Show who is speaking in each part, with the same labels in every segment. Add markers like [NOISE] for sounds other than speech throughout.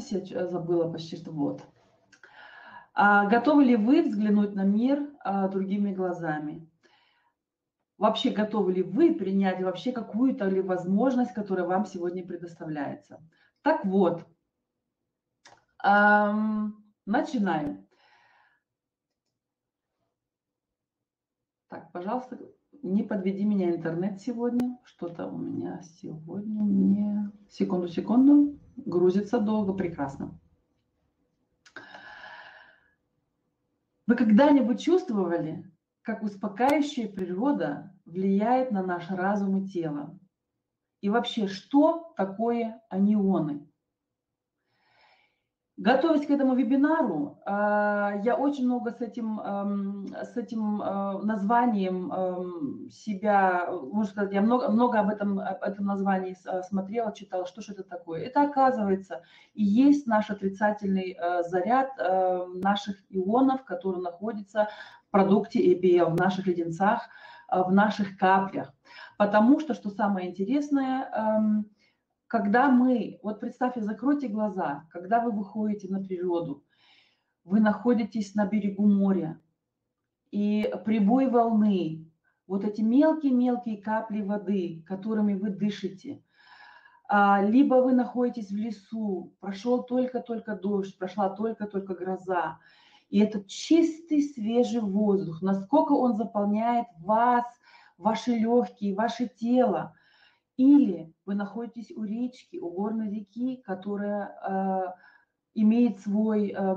Speaker 1: записи, я забыла почти что вот. А готовы ли вы взглянуть на мир а, другими глазами? Вообще готовы ли вы принять вообще какую-то ли возможность, которая вам сегодня предоставляется? Так вот, эм, начинаем. Так, пожалуйста, не подведи меня интернет сегодня. Что-то у меня сегодня не... Секунду, секунду. Грузится долго, прекрасно. Вы когда-нибудь чувствовали, как успокаивающая природа влияет на наш разум и тело? И вообще, что такое анионы? Готовясь к этому вебинару, а, я очень много с этим, с этим а, названием себя, можно сказать, я много, много об этом, об этом названии а, смотрела, читала, что же это такое. Это оказывается и есть наш отрицательный заряд наших ионов, который находится в продукте EPL, в наших леденцах, в наших каплях. Потому что, что самое интересное, когда мы, вот представьте, закройте глаза, когда вы выходите на природу, вы находитесь на берегу моря, и прибой волны, вот эти мелкие-мелкие капли воды, которыми вы дышите, а, либо вы находитесь в лесу, прошел только-только дождь, прошла только-только гроза, и этот чистый, свежий воздух, насколько он заполняет вас, ваши легкие, ваше тело, или вы находитесь у речки, у горной реки, которая э, имеет свой, э,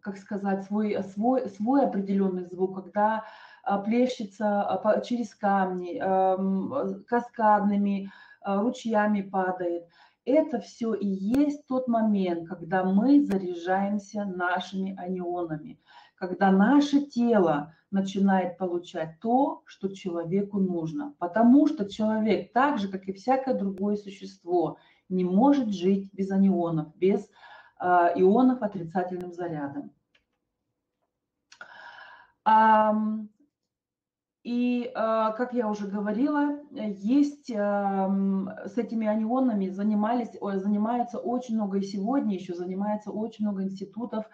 Speaker 1: как сказать, свой, свой, свой определенный звук, когда э, плещется э, через камни, э, каскадными ручьями падает. Это все и есть тот момент, когда мы заряжаемся нашими анионами когда наше тело начинает получать то, что человеку нужно. Потому что человек, так же, как и всякое другое существо, не может жить без анионов, без э, ионов отрицательным зарядом. И, как я уже говорила, есть с этими анионами занимались, занимаются очень много и сегодня еще занимается очень много институтов,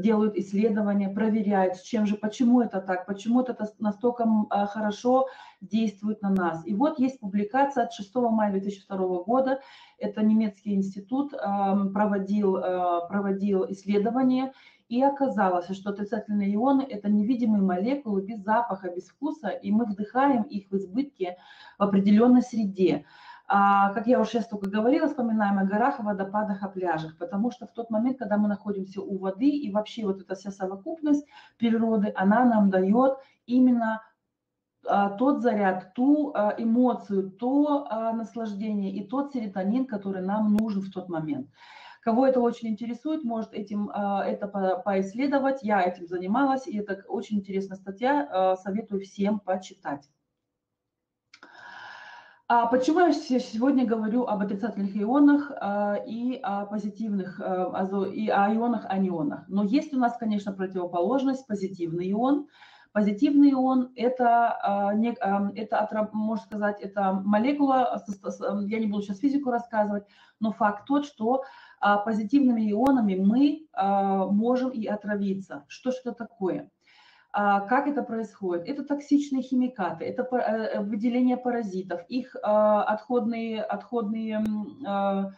Speaker 1: делают исследования, проверяют, с чем же, почему это так, почему это настолько а, хорошо действует на нас. И вот есть публикация от 6 мая 2002 года, это немецкий институт проводил, а, проводил исследование, и оказалось, что отрицательные ионы – это невидимые молекулы без запаха, без вкуса, и мы вдыхаем их в избытке в определенной среде. А, как я уже сейчас только говорила, вспоминаем о горах, о водопадах, о пляжах, потому что в тот момент, когда мы находимся у воды, и вообще вот эта вся совокупность природы, она нам дает именно а, тот заряд, ту а, эмоцию, то наслаждение и тот серотонин, который нам нужен в тот момент. Кого это очень интересует, может этим это поисследовать. Я этим занималась, и это очень интересная статья, советую всем почитать. А почему я сегодня говорю об отрицательных ионах а, и о позитивных, а, и о ионах, анионах? Но есть у нас, конечно, противоположность, позитивный ион. Позитивный ион – это, а, это, можно сказать, это молекула, я не буду сейчас физику рассказывать, но факт тот, что позитивными ионами мы можем и отравиться. Что же это такое? А, как это происходит? Это токсичные химикаты, это э, выделение паразитов, их а, отходные, отходные а,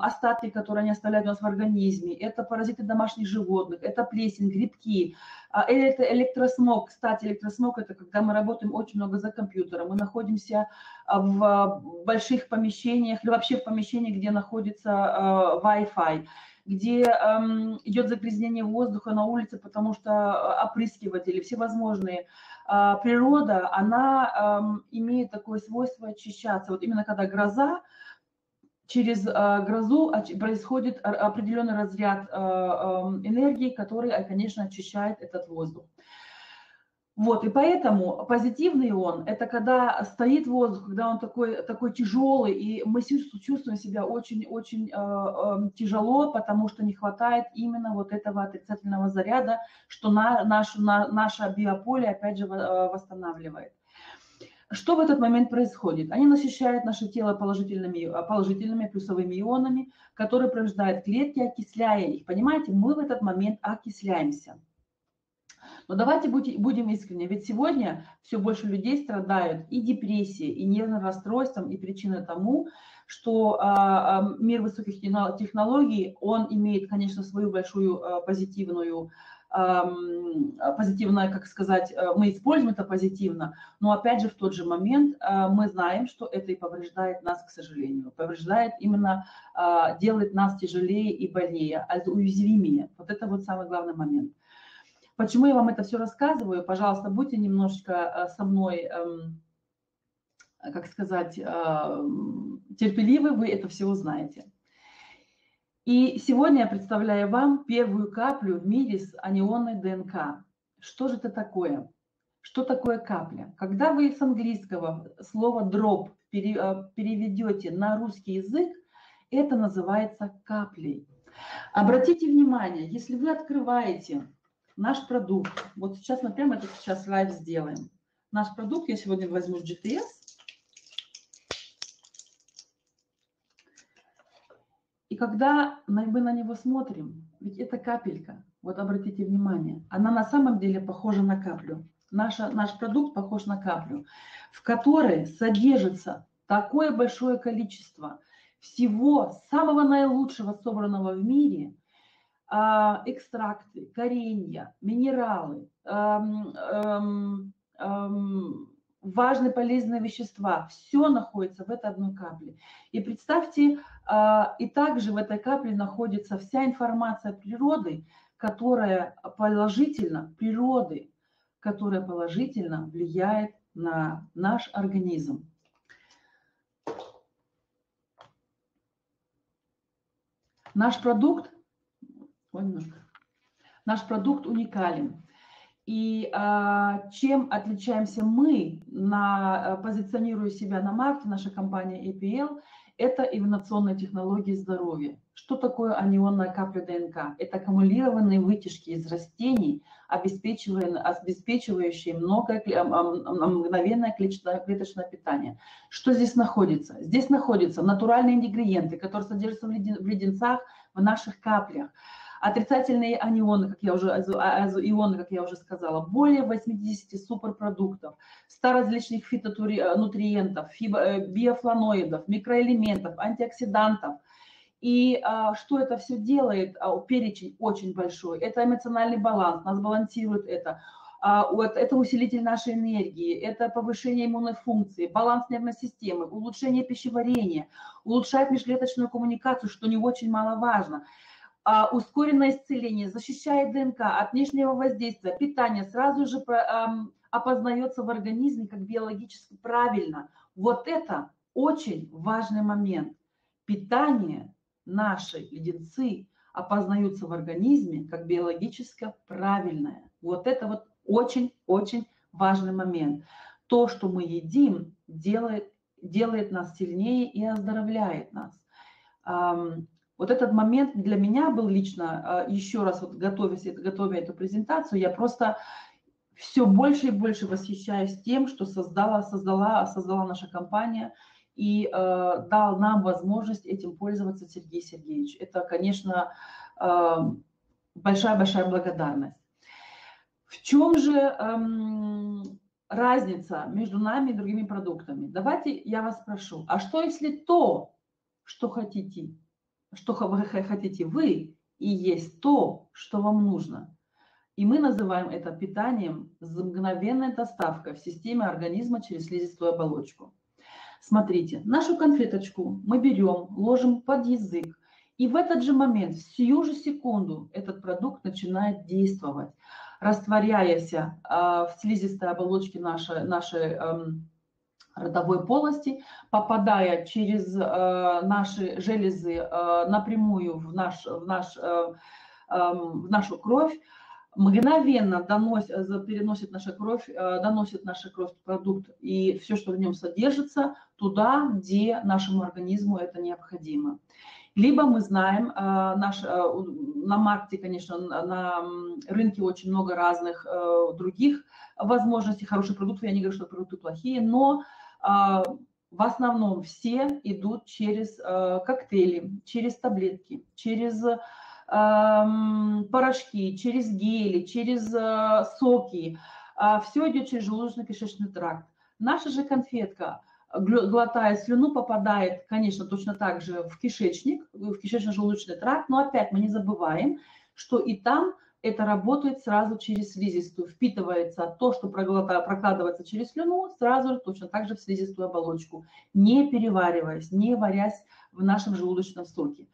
Speaker 1: остатки, которые они оставляют у нас в организме, это паразиты домашних животных, это плесень, грибки, это электросмог. Кстати, электросмог – это когда мы работаем очень много за компьютером, мы находимся в больших помещениях или вообще в помещении, где находится Wi-Fi где эм, идет загрязнение воздуха на улице, потому что э, опрыскиватели, всевозможные. Э, природа, она эм, имеет такое свойство очищаться. Вот именно когда гроза, через э, грозу происходит определенный разряд э, э, энергии, который, э, конечно, очищает этот воздух. Вот, и поэтому позитивный он – это когда стоит воздух, когда он такой, такой тяжелый, и мы чувствуем себя очень-очень э, э, тяжело, потому что не хватает именно вот этого отрицательного заряда, что на, наш, на, наше биополе, опять же, э, восстанавливает. Что в этот момент происходит? Они насыщают наше тело положительными, положительными плюсовыми ионами, которые повреждают клетки, окисляя их. Понимаете, мы в этот момент окисляемся. Но давайте будем искренни, ведь сегодня все больше людей страдают и депрессией, и нервным расстройством, и причина тому, что а, а, мир высоких технологий, он имеет, конечно, свою большую а, позитивную позитивно, как сказать, э, мы используем это позитивно, но опять же в тот же момент мы знаем, что это и повреждает нас, к сожалению, повреждает именно, делает нас тяжелее и больнее, уязвимее. Вот это вот самый главный момент. Почему я вам это все рассказываю? Пожалуйста, будьте немножечко э, со мной, эм, как сказать, терпеливы, вы это все узнаете. И сегодня я представляю вам первую каплю в мире с анионной ДНК. Что же это такое? Что такое капля? Когда вы с английского слова drop э, переведете на русский язык, это называется каплей. Обратите внимание, если вы открываете наш продукт, вот сейчас мы прямо это сейчас live сделаем. Наш продукт я сегодня возьму GTS, И когда мы на него смотрим, ведь это капелька, вот обратите внимание, она на самом деле похожа на каплю. Наша, наш продукт похож на каплю, в которой содержится такое большое количество всего самого наилучшего собранного в мире, экстракты, коренья, минералы, важные полезные вещества. Все находится в этой одной капле. И представьте, а, и также в этой капле находится вся информация природы, которая положительно, природы, которая положительно влияет на наш организм. Наш продукт, ой, немножко, наш продукт уникален. И а, чем отличаемся мы, на, позиционируя себя на марте, наша компания APL, это инновационные технологии здоровья. Что такое анионная капля ДНК? Это аккумулированные вытяжки из растений, обеспечивающие многое, мгновенное клеточное питание. Что здесь находится? Здесь находятся натуральные ингредиенты, которые содержатся в леденцах, в наших каплях. Отрицательные анионы, как я уже, ионы, как я уже сказала, более 80 суперпродуктов, 100 различных фитонутриентов, э, биофланоидов, микроэлементов, антиоксидантов. И а, что это все делает? А, перечень очень большой. Это эмоциональный баланс, нас балансирует это. А, вот, это усилитель нашей энергии, это повышение иммунной функции, баланс нервной системы, улучшение пищеварения, улучшает межклеточную коммуникацию, что не очень маловажно а, ускоренное исцеление, защищает ДНК от внешнего воздействия, питание сразу же опознается в организме как биологически правильно. Вот это очень важный момент. Питание, наши леденцы опознаются в организме как биологически правильное. Вот это вот очень-очень важный момент. То, что мы едим, делает, делает нас сильнее и оздоровляет нас. Вот этот момент для меня был лично, а, еще раз вот готовясь, готовя эту презентацию, я просто все больше и больше восхищаюсь тем, что создала, создала, создала наша компания и э, дал нам возможность этим пользоваться Сергей Сергеевич. Это, конечно, большая-большая э, благодарность. В чем же э, разница между нами и другими продуктами? Давайте я вас спрошу, а что если то, что хотите, что вы хотите вы, и есть то, что вам нужно. И мы называем это питанием с мгновенной доставкой в системе организма через слизистую оболочку. Смотрите, нашу конфеточку мы берем, ложим под язык, и в этот же момент, в сию же секунду, этот продукт начинает действовать, растворяясь э, в слизистой оболочке нашей, нашей эм, родовой полости, попадая через э, наши железы э, напрямую в, наш, в, наш, э, э, в нашу кровь, мгновенно доносит, переносит наша кровь, э, доносит наша кровь продукт и все, что в нем содержится, туда, где нашему организму это необходимо. Либо мы знаем, наш, на маркете, конечно, на рынке очень много разных других возможностей, хорошие продукты, я не говорю, что продукты плохие, но в основном все идут через коктейли, через таблетки, через порошки, через гели, через соки. Все идет через желудочно-кишечный тракт. Наша же конфетка, глотая слюну, попадает, конечно, точно так же в кишечник, в кишечно-желудочный тракт, но опять мы не забываем, что и там это работает сразу через слизистую. Впитывается то, что прокладывается через слюну, сразу точно так же в слизистую оболочку, не перевариваясь, не варясь в нашем желудочном соке.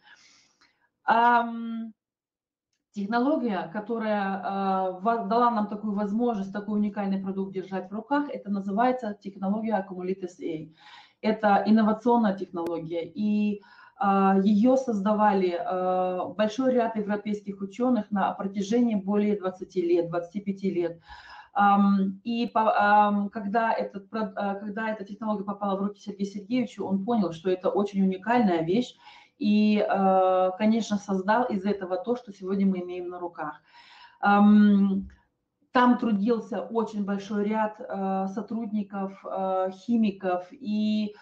Speaker 1: Технология, которая э, дала нам такую возможность, такой уникальный продукт держать в руках, это называется технология Accumulitis A. Это инновационная технология, и ее создавали э, большой ряд европейских ученых на протяжении более 20 лет, 25 лет. И когда, этот, когда эта технология попала в руки Сергея Сергеевича, он понял, что это очень уникальная вещь, и, конечно, создал из этого то, что сегодня мы имеем на руках. Там трудился очень большой ряд сотрудников, химиков и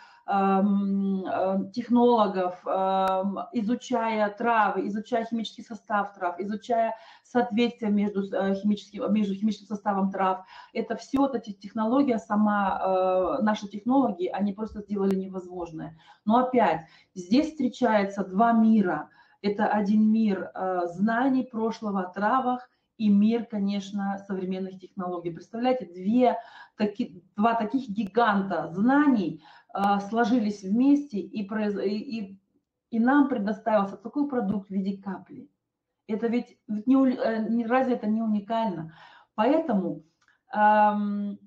Speaker 1: технологов, эм, изучая травы, изучая химический состав трав, изучая соответствие между э, химическим, между химическим составом трав. Это все, вот эти технологии, сама, э, наши технологии, они просто сделали невозможное. Но опять, здесь встречается два мира. Это один мир знаний прошлого о травах, и мир, конечно, современных технологий. Представляете, две, таки, два таких гиганта знаний э, сложились вместе, и, и, и нам предоставился такой продукт в виде капли. Это ведь не, э, разве это не уникально? Поэтому эм,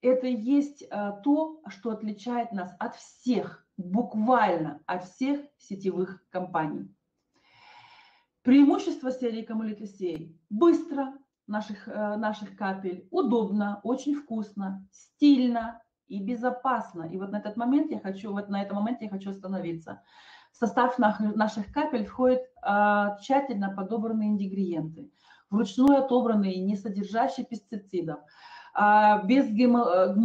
Speaker 1: это есть э, то, что отличает нас от всех, буквально от всех сетевых компаний. Преимущество серии Камалитесей – быстро наших, э, наших капель, удобно, очень вкусно, стильно и безопасно. И вот на этот момент я хочу, вот на этом моменте я хочу остановиться. В состав наших капель входят а, тщательно подобранные ингредиенты, вручную отобранные, не содержащие пестицидов, а, без ГМО.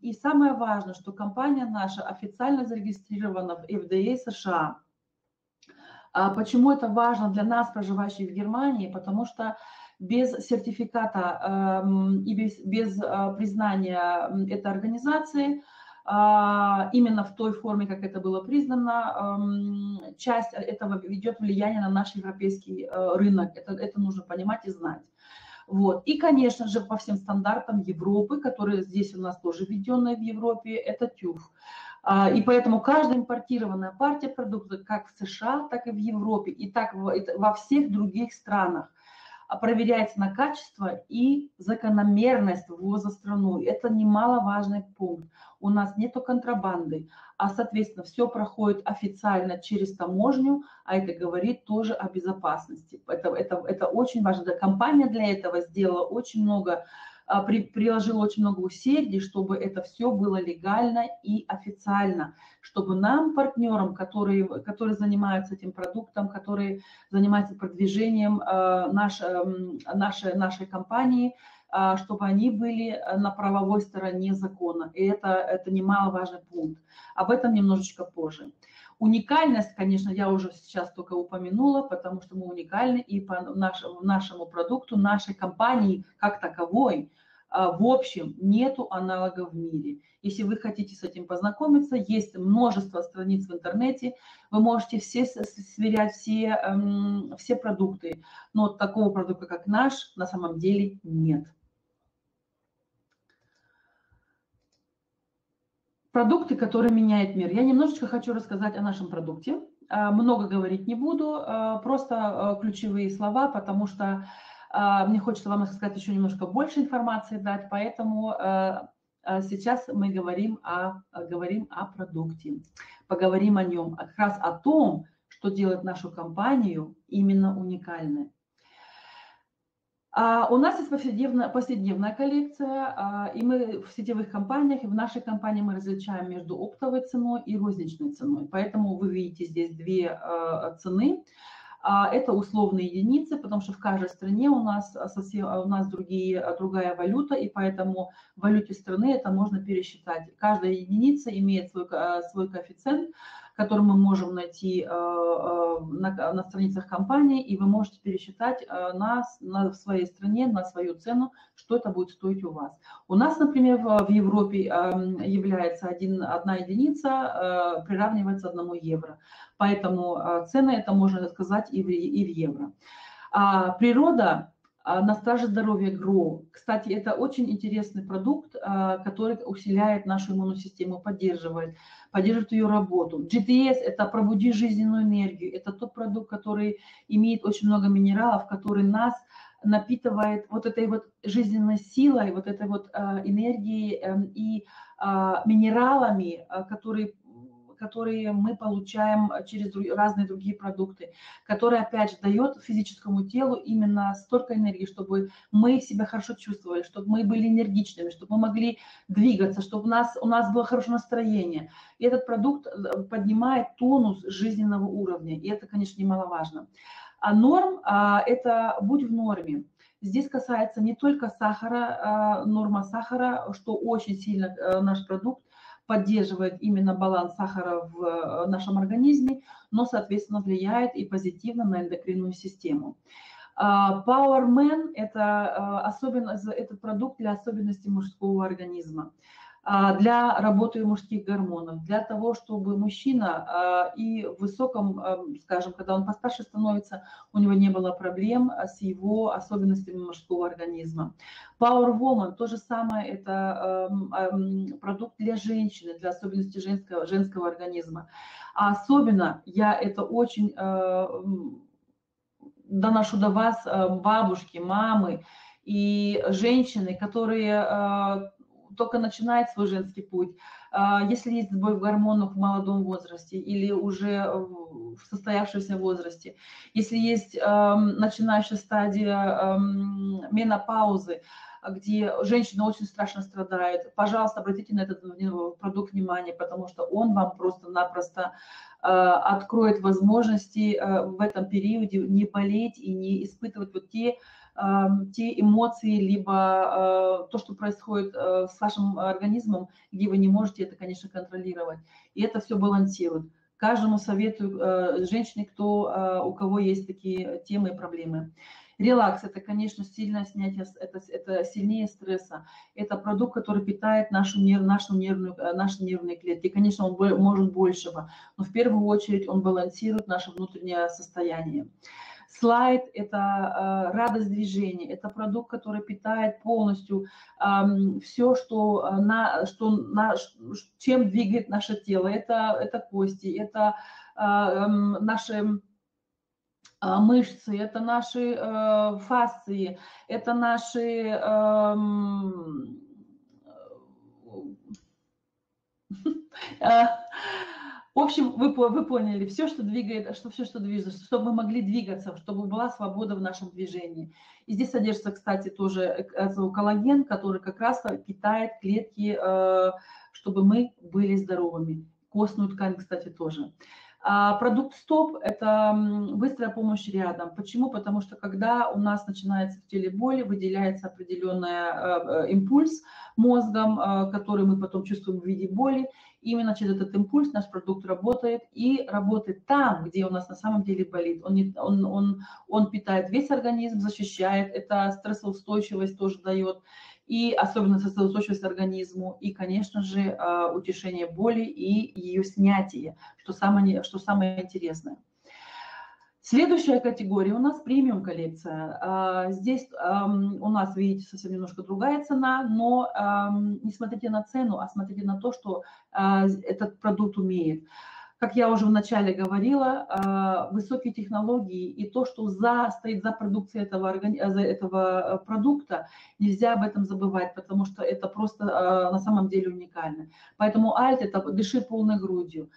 Speaker 1: И самое важное, что компания наша официально зарегистрирована в FDA США – а почему это важно для нас, проживающих в Германии? Потому что без сертификата эм, и без, без э, признания этой организации, а, именно в той форме, как это было признано, эм, часть этого ведет влияние на наш европейский э, рынок. Это, это нужно понимать и знать. Вот. И, конечно же, по всем стандартам Европы, которые здесь у нас тоже введенные в Европе, это ТЮФ. А, и поэтому каждая импортированная партия продукта как в США, так и в Европе, и так во всех других странах проверяется на качество и закономерность ввоза в страну. Это немаловажный пункт. У нас нет контрабанды, а, соответственно, все проходит официально через таможню, а это говорит тоже о безопасности. Это, это, это очень важно. Компания для этого сделала очень много а, при, приложил очень много усилий, чтобы это все было легально и официально, чтобы нам, партнерам, которые, которые занимаются этим продуктом, которые занимаются продвижением э, наш, э, нашей, нашей компании, э, чтобы они были на правовой стороне закона. И это, это немаловажный пункт. Об этом немножечко позже. Уникальность, конечно, я уже сейчас только упомянула, потому что мы уникальны и по нашему, нашему продукту, нашей компании как таковой, а, в общем, нету аналогов в мире. Если вы хотите с этим познакомиться, есть множество страниц в интернете, вы можете все сверять все, эм, все продукты, но такого продукта, как наш, на самом деле нет. Продукты, которые меняют мир. Я немножечко хочу рассказать о нашем продукте. А, много говорить не буду, а, просто ключевые слова, потому что мне хочется вам сказать еще немножко больше информации дать, поэтому сейчас мы говорим о, говорим о продукте, поговорим о нем, как раз о том, что делает нашу компанию именно уникальной. А у нас есть повседневная, повседневная коллекция, а, и мы в сетевых компаниях, и в нашей компании мы различаем между оптовой ценой и розничной ценой. Поэтому вы видите здесь две а, цены. Это условные единицы, потому что в каждой стране у нас, совсем, у нас другие, другая валюта, и поэтому в валюте страны это можно пересчитать. Каждая единица имеет свой, свой коэффициент, который мы можем найти э, э, на, на страницах компании, и вы можете пересчитать э, на, в своей стране, на свою цену, что это будет стоить у вас. У нас, например, в, в Европе является один, одна единица, приравнивается одному евро. Поэтому цены это можно сказать и в, и в евро. А природа на страже здоровья ГРО. Кстати, это очень интересный продукт, который усиляет нашу иммунную систему, поддерживает поддерживает ее работу. GTS – это пробуди жизненную энергию, это тот продукт, который имеет очень много минералов, который нас напитывает вот этой вот жизненной силой, вот этой вот э, энергией эм, и минералами, которые которые мы получаем через разные другие продукты, которые, опять же, дает физическому телу именно столько энергии, чтобы мы себя хорошо чувствовали, чтобы мы были энергичными, чтобы мы могли двигаться, чтобы у нас, у нас было хорошее настроение. И этот продукт э, поднимает тонус жизненного уровня, и это, конечно, немаловажно. А норм а, – это будь в норме. Здесь касается не только сахара, а, норма сахара, что очень сильно э, наш продукт поддерживает именно баланс сахара в э, нашем организме, но, соответственно, влияет и позитивно на эндокринную систему. А, Power Man – это, э, особенно, этот продукт для особенностей мужского организма. А, для работы мужских гормонов, для того, чтобы мужчина а, и в высоком, а, скажем, когда он постарше становится, у него не было проблем с его особенностями мужского организма. Power Woman – то же самое, это продукт для женщины, для особенностей женского, женского организма. А особенно я это очень доношу до вас, бабушки, мамы и женщины, которые только начинает свой женский путь, а, если есть сбой в гормонах в молодом возрасте или уже в состоявшемся возрасте, если есть начинающая стадия менопаузы, где женщина очень страшно страдает, пожалуйста, обратите на этот продукт внимание, потому что он вам просто-напросто а, откроет возможности а, в этом периоде не болеть и не испытывать вот те те эмоции, либо э, то, что происходит э, с вашим организмом, где вы не можете это, конечно, контролировать. И это все балансирует. Каждому советую э, женщине, кто, у кого есть такие темы и проблемы. Релакс – это, конечно, сильное снятие, это, это сильнее стресса. Это продукт, который питает нашу, нерв, нашу, нервную, наши нервные клетки. Конечно, он может большего, но в первую очередь он балансирует наше внутреннее состояние. Слайд – это э, радость движения, это продукт, который питает полностью все, что, э, на, что на, чем двигает наше тело. Это, это кости, это э, наши мышцы, это наши фасции, это наши В общем, вы, вы поняли, все, что двигает, что все, что движется, чтобы мы могли двигаться, чтобы была свобода в нашем движении. И здесь содержится, кстати, тоже э, коллаген, который как раз питает клетки, э, чтобы мы были здоровыми. Костную ткань, кстати, тоже. А продукт СТОП – это быстрая помощь рядом. Почему? Потому что когда у нас начинается в теле боли, выделяется определенный э, импульс мозгом, который мы потом чувствуем в виде боли, Именно через этот импульс наш продукт работает и работает там, где у нас на самом деле болит. Он, не, он, он, он питает весь организм, защищает, это стрессоустойчивость тоже дает, и особенно стрессоустойчивость организму, и, конечно же, а, утешение боли и ее снятие, что самое, что самое интересное. Следующая категория у нас премиум коллекция. А, здесь у нас, видите, совсем немножко другая цена, но не смотрите на цену, а смотрите на то, что а, этот продукт умеет. Как я уже вначале говорила, а, высокие технологии и то, что за, стоит за продукцией этого, за этого э, продукта, нельзя об этом забывать, потому что это просто на самом деле уникально. Поэтому Альт – это дыши полной грудью.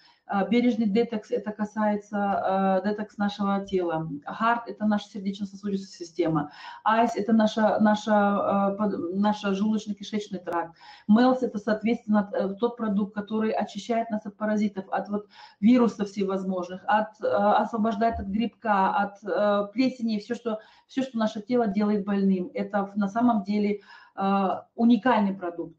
Speaker 1: Бережный детокс – это касается детокс нашего тела. Heart – это наша сердечно-сосудистая система. Айс – это наша, наша, наша желудочно-кишечный тракт. Мелс – это, соответственно, тот продукт, который очищает нас от паразитов, от вот вирусов всевозможных, от, освобождает от грибка, от плесени, все что, все, что наше тело делает больным. Это на самом деле уникальный продукт.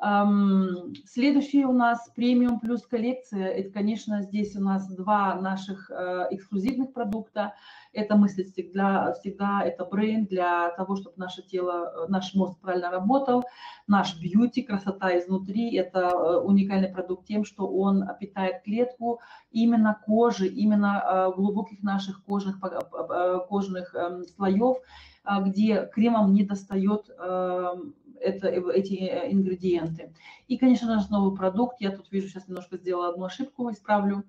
Speaker 1: Следующий у нас премиум плюс коллекция. Это, конечно, здесь у нас два наших э, эксклюзивных продукта. Это мыслить всегда, всегда это бренд для того, чтобы наше тело, наш мозг правильно работал. Наш бьюти, красота изнутри, это э, уникальный продукт тем, что он питает клетку именно кожи, именно э, глубоких наших кожных, кожных эм, слоев, где кремом не достает эм, это, эти э, ингредиенты. И, конечно, наш новый продукт, я тут вижу, сейчас немножко сделала одну ошибку, исправлю.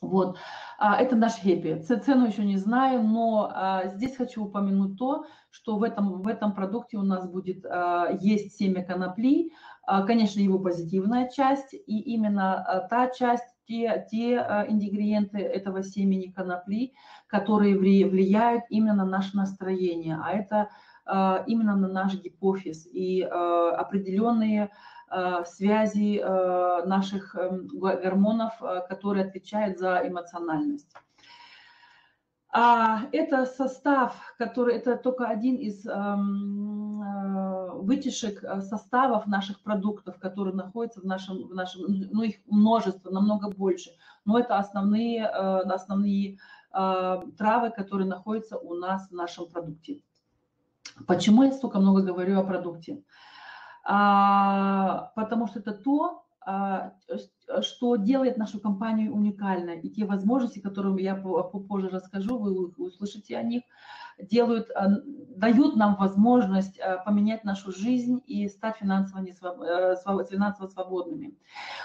Speaker 1: Вот, а, это наш хэппи. Цену еще не знаю, но а, здесь хочу упомянуть то, что в этом, в этом продукте у нас будет, а, есть семя конопли, конечно, его позитивная часть, и именно та часть, те, те ингредиенты этого семени конопли, которые влияют именно на наше настроение. А это Э, именно на наш гипофиз и э, определенные э, связи наших эм, гормонов, которые отвечают за эмоциональность. А это состав, который, это только один из эм, вытяжек составов наших продуктов, которые находятся в нашем, в нашем, ну их множество, намного больше, но это основные, основные травы, которые находятся у нас в нашем продукте. Почему я столько много говорю о продукте? А, потому что это то, а, что делает нашу компанию уникальной. И те возможности, которые я попозже расскажу, вы услышите о них, делают, а, дают нам возможность а, поменять нашу жизнь и стать финансово. Э, финансово свободными.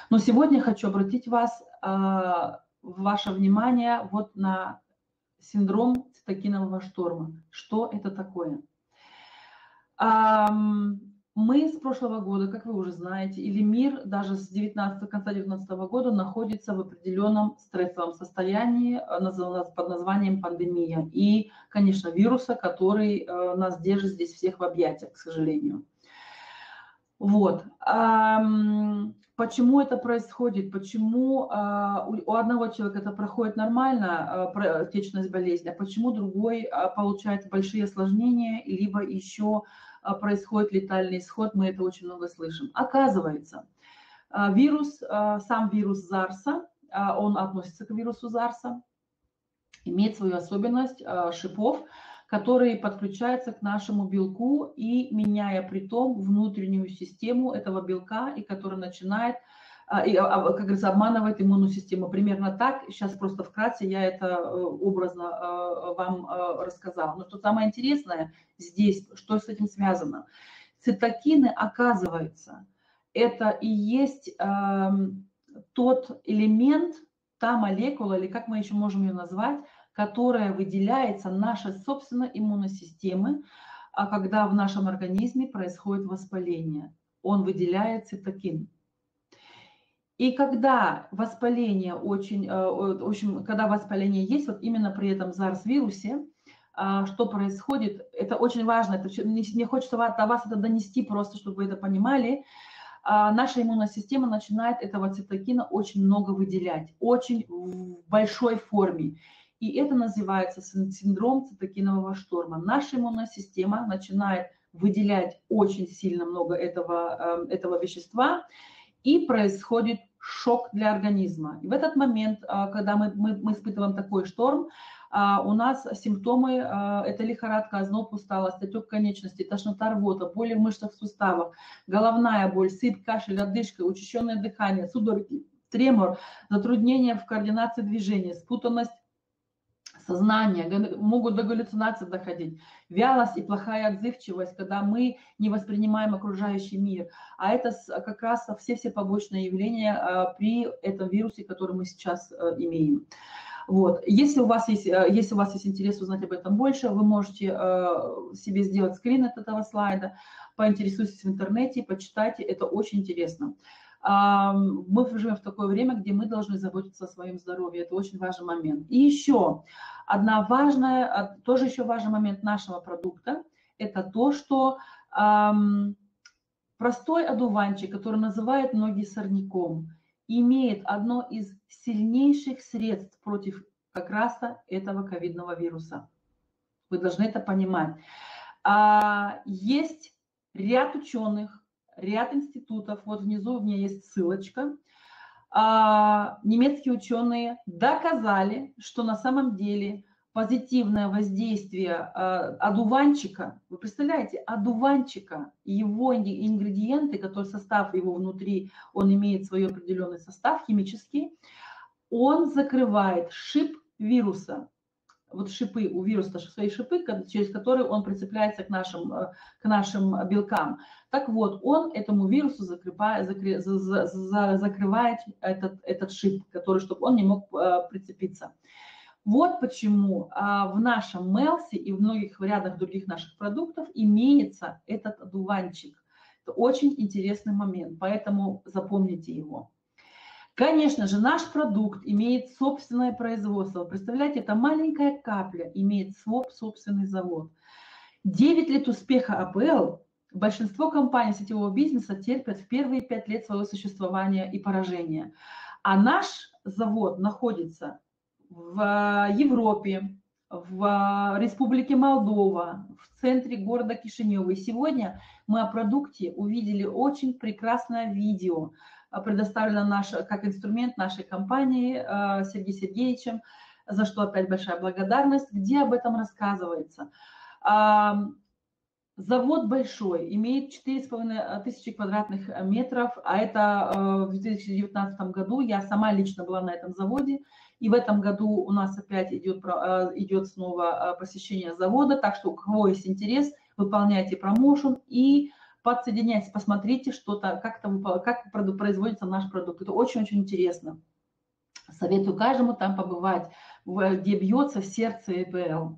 Speaker 1: Но сегодня хочу обратить вас, ваше внимание вот на синдром цитокинового шторма. Что это такое? Мы с прошлого года, как вы уже знаете, или мир даже с 19, конца 19 года находится в определенном стрессовом состоянии э, под названием пандемия. И, конечно, вируса, который э, нас держит здесь всех в объятиях, к сожалению. Вот. Почему это происходит? Почему а, у одного человека это проходит нормально, а, течность болезни, а почему другой а, получает большие осложнения, либо еще происходит летальный исход, мы это очень много слышим. Оказывается, вирус, сам вирус ЗАРСа, он относится к вирусу ЗАРСа, имеет свою особенность шипов, которые подключаются к нашему белку и меняя при том внутреннюю систему этого белка, и который начинает а, и, а, как говорится, обманывает иммунную систему. Примерно так, сейчас просто вкратце я это э, образно э, вам э, рассказала. Но что самое интересное здесь, что с этим связано? Цитокины, оказывается, это и есть э, тот элемент, та молекула, или как мы еще можем ее назвать, которая выделяется нашей собственной иммунной системы, а когда в нашем организме происходит воспаление. Он выделяет цитокин. И когда воспаление очень, э, в общем, когда воспаление есть, вот именно при этом SARS-вирусе, а, что происходит, это очень важно, это, мне хочется до вас это донести просто, чтобы вы это понимали, а, наша иммунная система начинает этого цитокина очень много выделять, очень в большой форме. И это называется синдром цитокинового шторма. Наша иммунная система начинает выделять очень сильно много этого, эм, этого вещества, и происходит шок для организма. И в этот момент, а, когда мы, мы, мы испытываем такой шторм, а, у нас симптомы а, – это лихорадка, озноб, усталость, отек конечностей, тошнота, рвота, боли в мышцах, суставах, головная боль, сыпь, кашель, одышка, учащенное дыхание, судороги, тремор, затруднения в координации движения, спутанность сознание, могут до галлюцинаций доходить, вялость и плохая отзывчивость, когда мы не воспринимаем окружающий мир. А это как раз все-все побочные явления а, при этом вирусе, который мы сейчас э, имеем. Вот. Если, у вас есть, э, если у вас есть интерес узнать об этом больше, вы можете э, себе сделать скрин от этого слайда, поинтересуйтесь в интернете, почитайте, это очень интересно. Мы живем в такое время, где мы должны заботиться о своем здоровье. Это очень важный момент. И еще одна важная, тоже еще важный момент нашего продукта, это то, что простой одуванчик, который называют многие сорняком, имеет одно из сильнейших средств против как раз-то этого ковидного вируса. Вы должны это понимать. А, есть ряд ученых, ряд институтов, вот внизу у меня есть ссылочка, а, немецкие ученые доказали, что на самом деле позитивное воздействие а, одуванчика, вы представляете, одуванчика его ингредиенты, который состав его внутри, он имеет свой определенный состав химический, он закрывает шип вируса вот шипы, у вируса свои шипы, через которые он прицепляется к нашим, э, к нашим белкам. Так вот, он этому вирусу закрывает, закры, за, за, закрывает этот, этот шип, который, чтобы он не мог э, прицепиться. Вот почему а, в нашем Мелсе и в многих рядах других наших продуктов имеется этот одуванчик. Это очень интересный момент, поэтому запомните его. Конечно же, наш продукт имеет собственное производство. Представляете, это маленькая капля имеет свой собственный завод. 9 лет успеха АПЛ большинство компаний сетевого бизнеса терпят в первые 5 лет своего существования и поражения. А наш завод находится в Европе, в Республике Молдова, в центре города Кишинева. И сегодня мы о продукте увидели очень прекрасное видео – предоставлена наша, как инструмент нашей компании э, Сергеем Сергеевичем, за что опять большая благодарность, где об этом рассказывается. Завод большой, имеет 4,5 тысячи квадратных метров, а это э, в 2019 году. Я сама лично была на этом заводе, и в этом году у нас опять идет, э, идет снова посещение завода, так что у кого есть интерес, выполняйте промоушен и подсоединяйтесь, посмотрите что-то, как, там, как производится наш продукт. Это очень-очень интересно. Советую каждому там побывать, где бьется сердце ЭПЛ.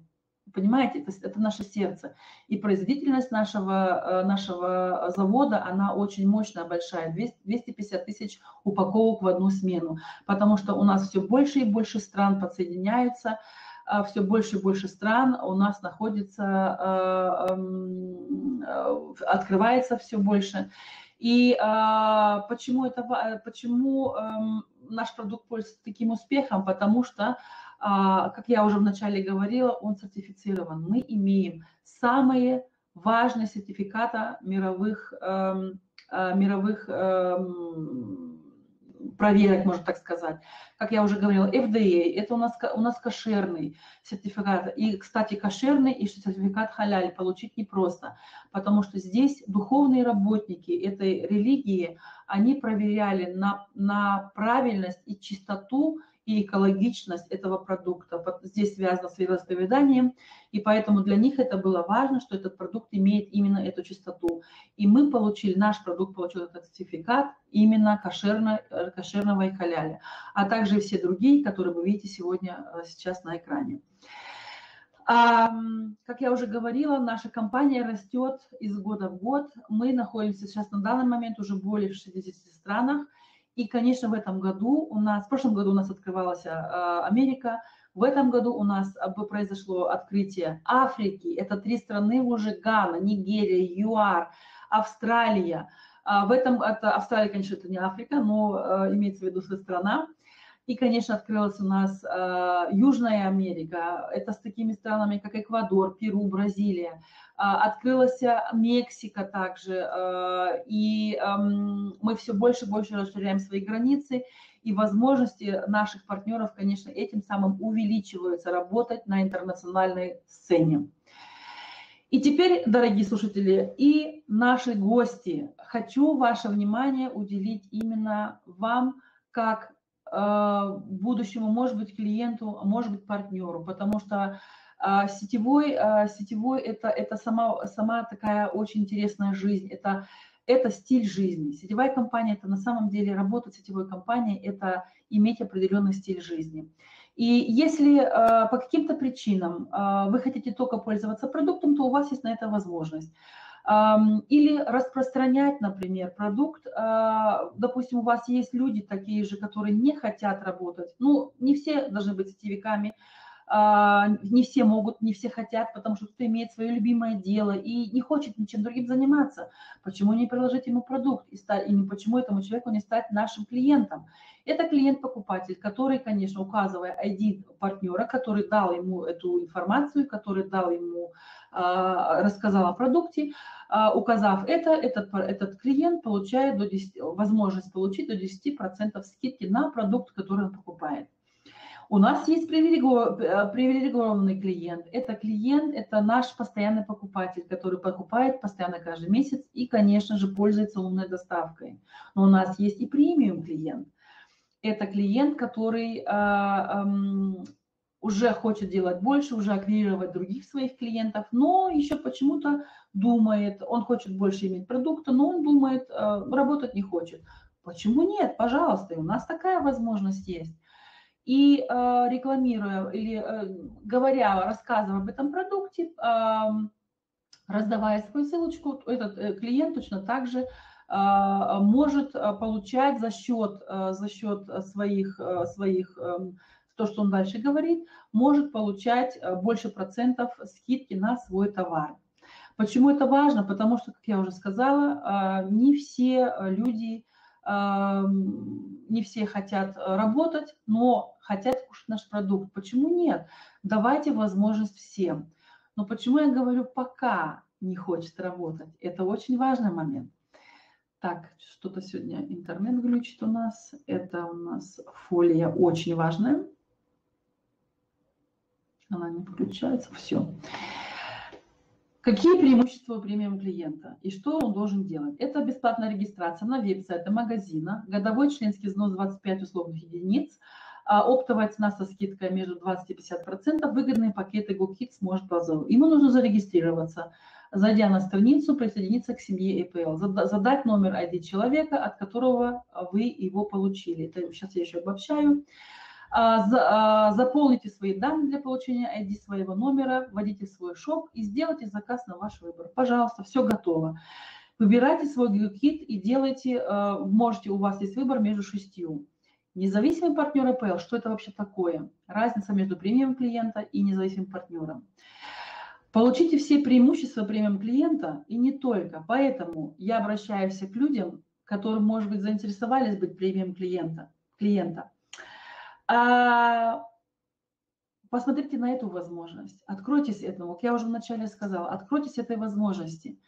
Speaker 1: Понимаете, это, это наше сердце. И производительность нашего, э, нашего завода, она очень мощная, большая. 200, 250 тысяч упаковок в одну смену. Потому что у нас все больше и больше стран подсоединяются. А, все больше и больше стран у нас находится, а, а, открывается все больше. И почему, это, почему наш продукт пользуется таким успехом? Потому что, как я уже вначале говорила, он сертифицирован. Мы имеем самые важные сертификаты мировых, мировых проверок, можно так сказать. Как я уже говорила, FDA, это у нас, у нас кошерный сертификат. И, кстати, кошерный и сертификат халяль получить непросто, потому что здесь духовные работники этой религии, они проверяли на, на правильность и чистоту и экологичность этого продукта. Здесь связано с вероисповеданием, и поэтому для них это было важно, что этот продукт имеет именно эту чистоту. И мы получили, наш продукт получил этот сертификат именно кошерно, кошерного и халяля, а также все другие, которые вы видите сегодня э, сейчас на экране. Как я уже говорила, наша компания растет из года в год. Мы находимся сейчас на данный момент уже более в 60 странах. И, конечно, в этом году у нас, в прошлом году у нас открывалась а, Америка, в этом году у нас произошло открытие Африки, это три страны уже, Гана, Нигерия, ЮАР, Австралия. А в этом, это, Австралия, конечно, это не Африка, но а, имеется в виду страна. И, конечно, открылась у нас э, Южная Америка, это с такими странами, как Эквадор, Перу, Бразилия. Э, открылась Мексика также, э, и э, мы все больше и больше расширяем свои границы, и возможности наших партнеров, конечно, этим самым увеличиваются работать на интернациональной сцене. И теперь, дорогие слушатели, и наши гости, хочу ваше внимание уделить именно вам, как Э, будущему, может быть, клиенту, а может быть, партнеру, потому что э, сетевой, э, сетевой это, это сама, сама такая очень интересная жизнь, это, это стиль жизни. Сетевая компания – это на самом деле работа сетевой компании – это иметь определенный стиль жизни. И если по каким-то причинам вы хотите только пользоваться продуктом, то у вас есть на это возможность. Или распространять, например, продукт. А, допустим, у вас есть люди такие же, которые не хотят работать. Ну, не все должны быть сетевиками, а, не все могут, не все хотят, потому что кто-то имеет свое любимое дело и не хочет ничем другим заниматься. Почему не приложить ему продукт и, стать, и почему этому человеку не стать нашим клиентом? Это клиент-покупатель, который, конечно, указывая ID партнера, который дал ему эту информацию, который дал ему, рассказал о продукте, а, указав это, этот, этот клиент получает до 10, возможность получить до 10% скидки на продукт, который он покупает. У нас есть привилегированный клиент. Это клиент, это наш постоянный покупатель, который покупает постоянно каждый месяц и, конечно же, пользуется умной доставкой. Но у нас есть и премиум клиент. Это клиент, который а, а, уже хочет делать больше, уже аквирировать других своих клиентов, но еще почему-то думает, он хочет больше иметь продукта, но он думает, а, работать не хочет. Почему нет? Пожалуйста, у нас такая возможность есть. И э, рекламируя или э, говоря, рассказывая об этом продукте, э, раздавая свою ссылочку, этот э, клиент точно так же э, может получать за счет, э, за счет своих, э, своих э, то, что он дальше говорит, может получать больше процентов скидки на свой товар. Почему это важно? Потому что, как я уже сказала, не все люди не все хотят э, работать, но хотят кушать наш продукт. Почему нет? Давайте возможность всем. Но почему я говорю пока не хочет работать? Это очень важный момент. Так, что-то сегодня интернет глючит у нас. Это у нас фолия очень важная. Она не включается. Все. Какие преимущества премиум клиента и что он должен делать? Это бесплатная регистрация на веб-сайте магазина, годовой членский взнос 25 условных единиц, а оптовая цена со скидкой между 20 и 50%, выгодные пакеты GoKids может базовый. Ему нужно зарегистрироваться, зайдя на страницу, присоединиться к семье EPL, задать номер ID человека, от которого вы его получили. Это сейчас я еще обобщаю. А, а, заполните свои данные для получения ID своего номера, вводите свой шоп и сделайте заказ на ваш выбор. Пожалуйста, все готово. Выбирайте свой геокит и делайте, а, можете, у вас есть выбор между шестью. Независимый партнер EPL, что это вообще такое? Разница между премиум клиента и независимым партнером. Получите все преимущества премиум клиента и не только. Поэтому я обращаюсь к людям, которые, может быть, заинтересовались быть премиум клиента. клиента. А, посмотрите на эту возможность, откройтесь этому. Как я уже вначале сказала, откройтесь этой возможности.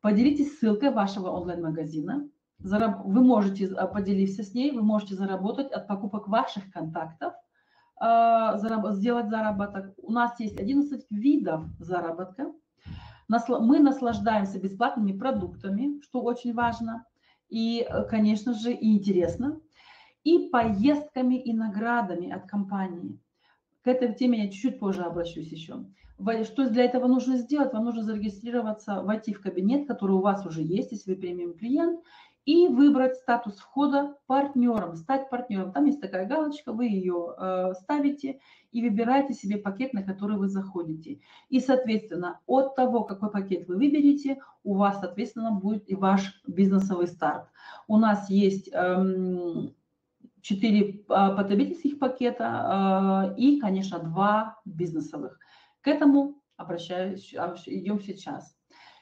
Speaker 1: Поделитесь ссылкой вашего онлайн-магазина. Вы можете, а, поделиться с ней, вы можете заработать от покупок ваших контактов, а, сделать заработок. У нас есть 11 видов заработка. Мы наслаждаемся бесплатными продуктами, что очень важно. И, конечно же, интересно и поездками и наградами от компании. К этой теме я чуть-чуть позже обращусь еще. Что для этого нужно сделать? Вам нужно зарегистрироваться, войти в кабинет, который у вас уже есть, если вы премиум клиент, и выбрать статус входа партнером, стать партнером. Там есть такая галочка, вы ее э, ставите и выбираете себе пакет, на который вы заходите. И, соответственно, от того, какой пакет вы выберете, у вас, соответственно, будет и ваш бизнесовый старт. У нас есть э, четыре а, потребительских пакета а, и, конечно, два бизнесовых. К этому обращаюсь, а, идем сейчас.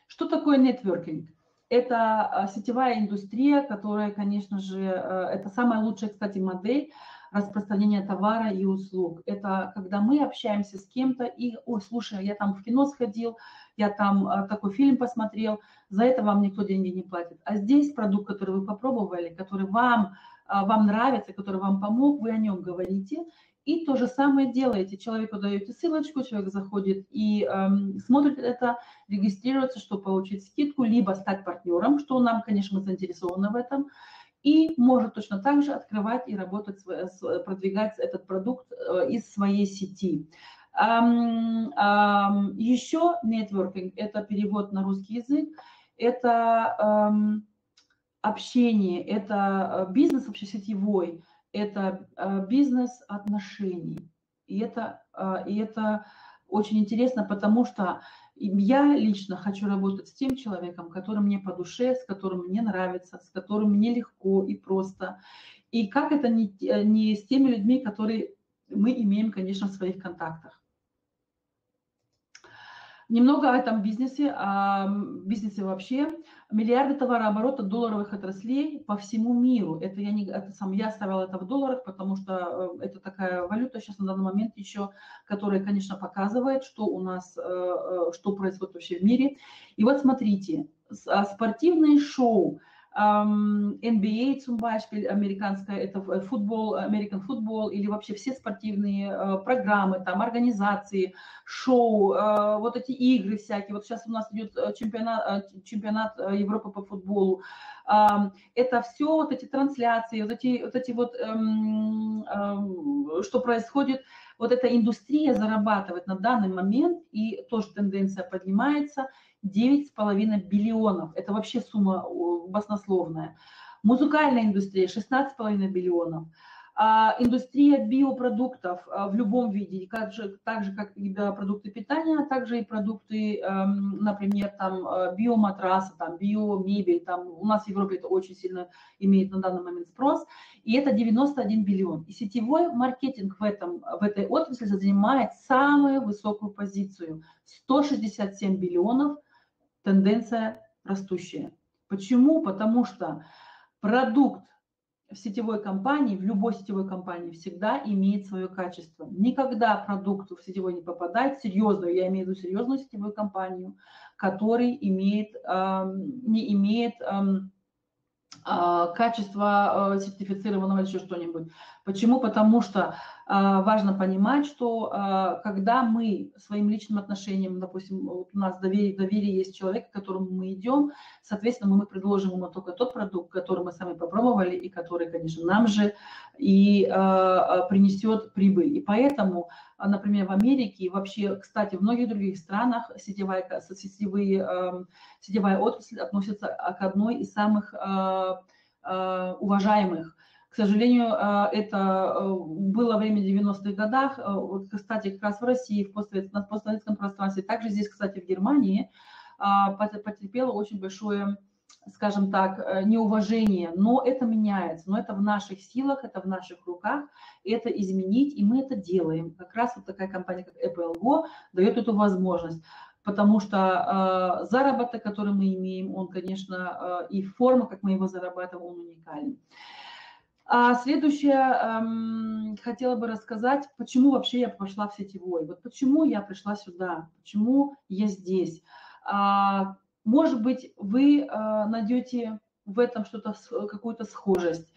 Speaker 1: Что такое нетворкинг? Это сетевая индустрия, которая, конечно же, это самая лучшая, кстати, модель распространения товара и услуг. Это когда мы общаемся с кем-то и, ой, слушай, я там в кино сходил, я там такой фильм посмотрел, за это вам никто деньги не платит. А здесь продукт, который вы попробовали, который вам вам нравится, который вам помог, вы о нем говорите. И то же самое делаете. Человеку даете ссылочку, человек заходит и эм, смотрит это, регистрируется, чтобы получить скидку, либо стать партнером, что нам, конечно, мы заинтересованы в этом. И может точно так же открывать и работать, продвигать этот продукт э, из своей сети. Um, um, еще нетворкинг – это перевод на русский язык, это um, общение, это э, бизнес вообще сетевой, это э, бизнес отношений. И это, э, и это очень интересно, потому что Я лично хочу работать с тем человеком, который мне по душе, с которым мне нравится, с которым мне легко и просто. И как это не, не с теми людьми, которые мы имеем, конечно, в своих контактах. Немного о этом бизнесе, о бизнесе вообще. Миллиарды товарооборота долларовых отраслей по всему миру. Это я, не, это сам, я ставила это в долларах, потому что э, это такая валюта сейчас на данный момент еще, которая, конечно, показывает, что у нас, э, э, что происходит вообще в мире. И вот смотрите, а спортивные шоу – NBA zum Beispiel, американская, это футбол, American футбол, или вообще все спортивные э, программы, там, организации, шоу, э, вот эти игры всякие. Вот сейчас у нас идет э, чемпионат, чемпионат Европы по футболу. Это все вот эти трансляции, вот эти вот, эти вот эм, эм, что происходит, вот эта индустрия зарабатывает на данный момент, и тоже тенденция поднимается – 9,5 биллионов. Это вообще сумма баснословная. Музыкальная индустрия 16,5 биллионов. А, индустрия биопродуктов а, в любом виде, как же, так же, как и продукты питания, а также и продукты, эм, например, там, э, биоматрасы, там, биомебель, там, у нас в Европе это очень сильно имеет на данный момент спрос, и это 91 биллион. И сетевой маркетинг в, этом, в этой отрасли занимает самую высокую позицию, 167 биллионов – тенденция растущая. Почему? Потому что продукт в сетевой компании, в любой сетевой компании всегда имеет свое качество. Никогда продукт в сетевой не попадает, серьезную, я имею в виду серьезную сетевую компанию, который имеет, э, не имеет э, а, качество а, сертифицированного или еще что-нибудь. Почему? Потому что а, важно понимать, что когда мы своим личным отношением, допустим, вот у нас доверие, доверие есть человек, к которому мы идем, соответственно, мы предложим ему только тот продукт, который мы сами попробовали и который, конечно, нам же и принесет прибыль. И поэтому, например, в Америке и вообще, кстати, в многих других странах сетевая, сетевые, сетевая отрасль относится к одной из самых уважаемых. К сожалению, э, это э, было время 90-х годах. Вот, кстати, как раз в России, в постсоветском пространстве, также здесь, кстати, в Германии потерпело очень большое, скажем так, неуважение. Но это меняется, но это в наших силах, это в наших руках, это изменить, и мы это делаем. Как раз вот такая компания, как Apple Go, дает эту возможность потому что э, заработок, который мы имеем, он, конечно, э, и форма, как мы его зарабатываем, он уникален. А следующее, эм, хотела бы рассказать, почему вообще я пошла в сетевой. Вот почему я пришла сюда, почему я здесь. А, может быть, вы э, найдете в этом что-то, какую-то схожесть.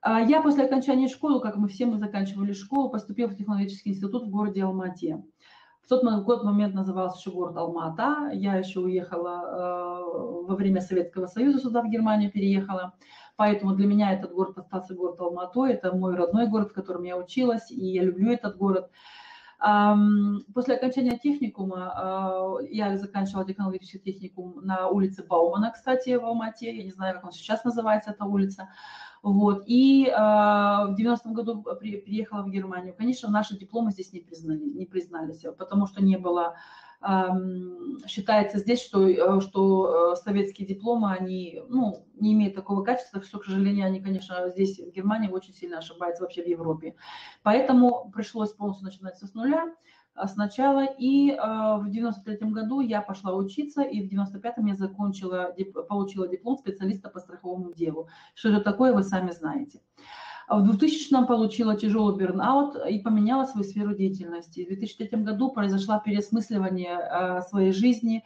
Speaker 1: А я после окончания школы, как мы все мы заканчивали школу, поступила в технологический институт в городе Алмате. В тот год момент назывался еще город Алмата. Я еще уехала э, во время Советского Союза сюда, в Германию переехала. Поэтому для меня этот город остался город Алмато. Это мой родной город, в котором я училась, и я люблю этот город. После окончания техникума э, я заканчивала технологический техникум на улице Баумана, кстати, в Алмате. Я не знаю, как он сейчас называется, эта улица. Вот. И э, в 90-м году при, приехала в Германию. Конечно, наши дипломы здесь не, признали, не признались, потому что не было... Считается здесь, что, э, что э, советские дипломы, они ну, не имеют такого качества, что, к сожалению, они, конечно, здесь, в Германии, очень сильно ошибаются вообще в Европе. Поэтому пришлось полностью начинать с нуля. А, сначала. И э, в 93 году я пошла учиться, и в 95-м я закончила, получила диплом специалиста по страховому делу. Что это такое, вы сами знаете. В 2000-м получила тяжелый бернаут и поменяла свою сферу деятельности. В 2003 году произошло переосмысливание э, своей жизни.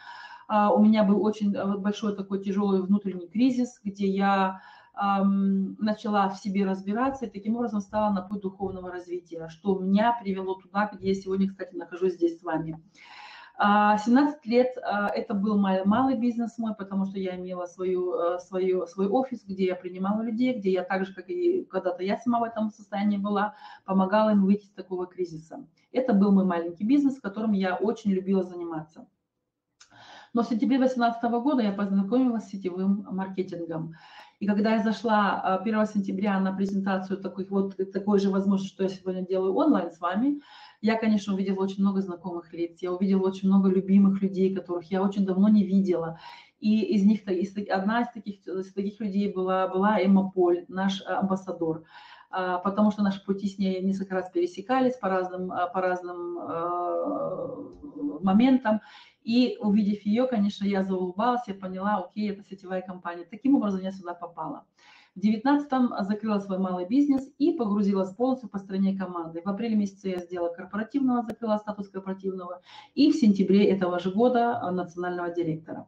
Speaker 1: Э, у меня был очень большой такой тяжелый внутренний кризис, где я начала в себе разбираться и таким образом стала на путь духовного развития, что меня привело туда, где я сегодня, кстати, нахожусь здесь с вами. 17 а, лет а, это был малый бизнес мой, потому что я имела свою, э, свою, свой офис, где я принимала людей, где я так же, как и когда-то я сама в этом состоянии была, помогала им выйти из такого кризиса. Это был мой маленький бизнес, которым я очень любила заниматься. Но в сентябре 2018 года я познакомилась с сетевым маркетингом. И когда я зашла 1 а, сентября на презентацию такой, вот, такой же возможности, что я сегодня делаю онлайн с вами, я, конечно, увидела очень много знакомых лиц, я увидела очень много любимых людей, которых я очень давно не видела. И из них из, одна из таких, из таких людей была, была Эмма Поль, наш амбассадор. А, потому что наши пути с ней несколько раз пересекались по разным, а, по разным э, моментам. И увидев ее, конечно, я заулыбалась, я поняла, окей, это сетевая компания. Таким образом я сюда попала. В 19-м закрыла свой малый бизнес и погрузилась полностью по стране команды. В апреле месяце я сделала корпоративного, закрыла статус корпоративного. И в сентябре этого же года национального директора.